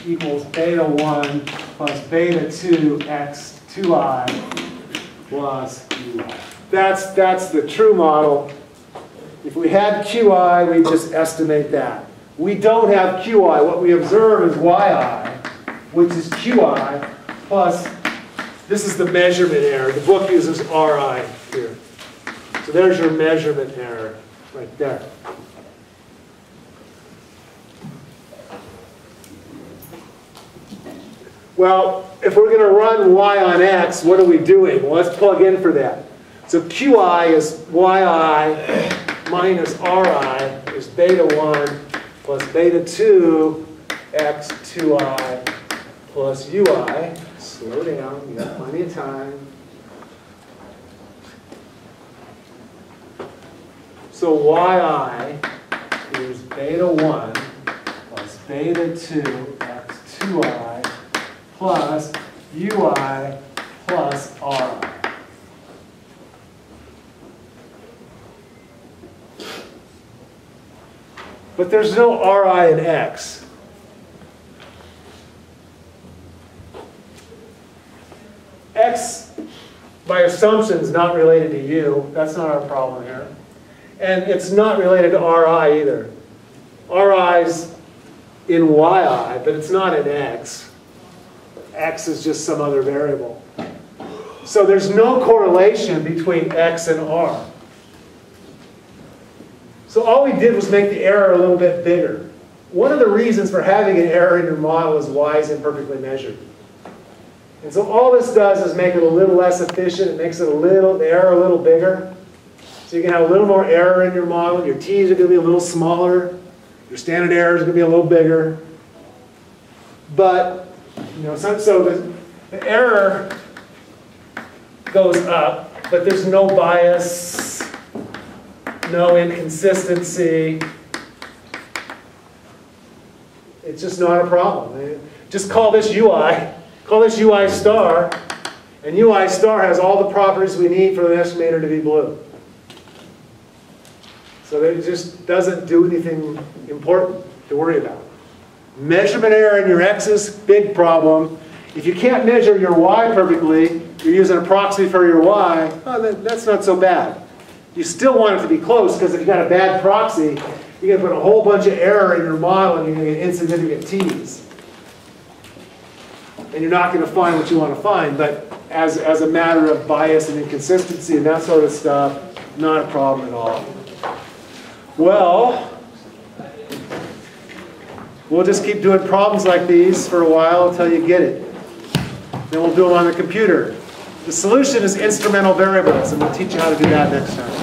equals beta 1 plus beta 2 x 2i plus ui. That's, that's the true model. If we had qi, we just estimate that. We don't have qi. What we observe is yi, which is qi plus, this is the measurement error. The book uses ri here. So there's your measurement error right there. Well, if we're going to run y on x, what are we doing? Well, let's plug in for that. So qi is yi minus ri is beta 1 plus beta 2 x 2i plus ui. Slow down, you got plenty of time. So yi is beta 1 plus beta 2 x 2i plus ui plus ri. But there's no ri in x. x, by assumption, is not related to you. That's not our problem here. And it's not related to ri either. ri's in yi, but it's not in x. x is just some other variable. So there's no correlation between x and r. So all we did was make the error a little bit bigger. One of the reasons for having an error in your model is y is imperfectly measured. And so all this does is make it a little less efficient. It makes it a little, the error a little bigger. So you can have a little more error in your model. Your t's are going to be a little smaller. Your standard error is going to be a little bigger. But, you know, so, so the, the error goes up, but there's no bias, no inconsistency. It's just not a problem. Just call this UI. Call this UI star, and UI star has all the properties we need for the estimator to be blue. So it just doesn't do anything important to worry about. Measurement error in your x's, big problem. If you can't measure your y perfectly, you're using a proxy for your y, oh, that, that's not so bad. You still want it to be close, because if you got a bad proxy, you're going to put a whole bunch of error in your model, and you're going to get insignificant t's and you're not going to find what you want to find. But as, as a matter of bias and inconsistency and that sort of stuff, not a problem at all. Well, we'll just keep doing problems like these for a while until you get it. Then we'll do them on the computer. The solution is instrumental variables, and we'll teach you how to do that next time.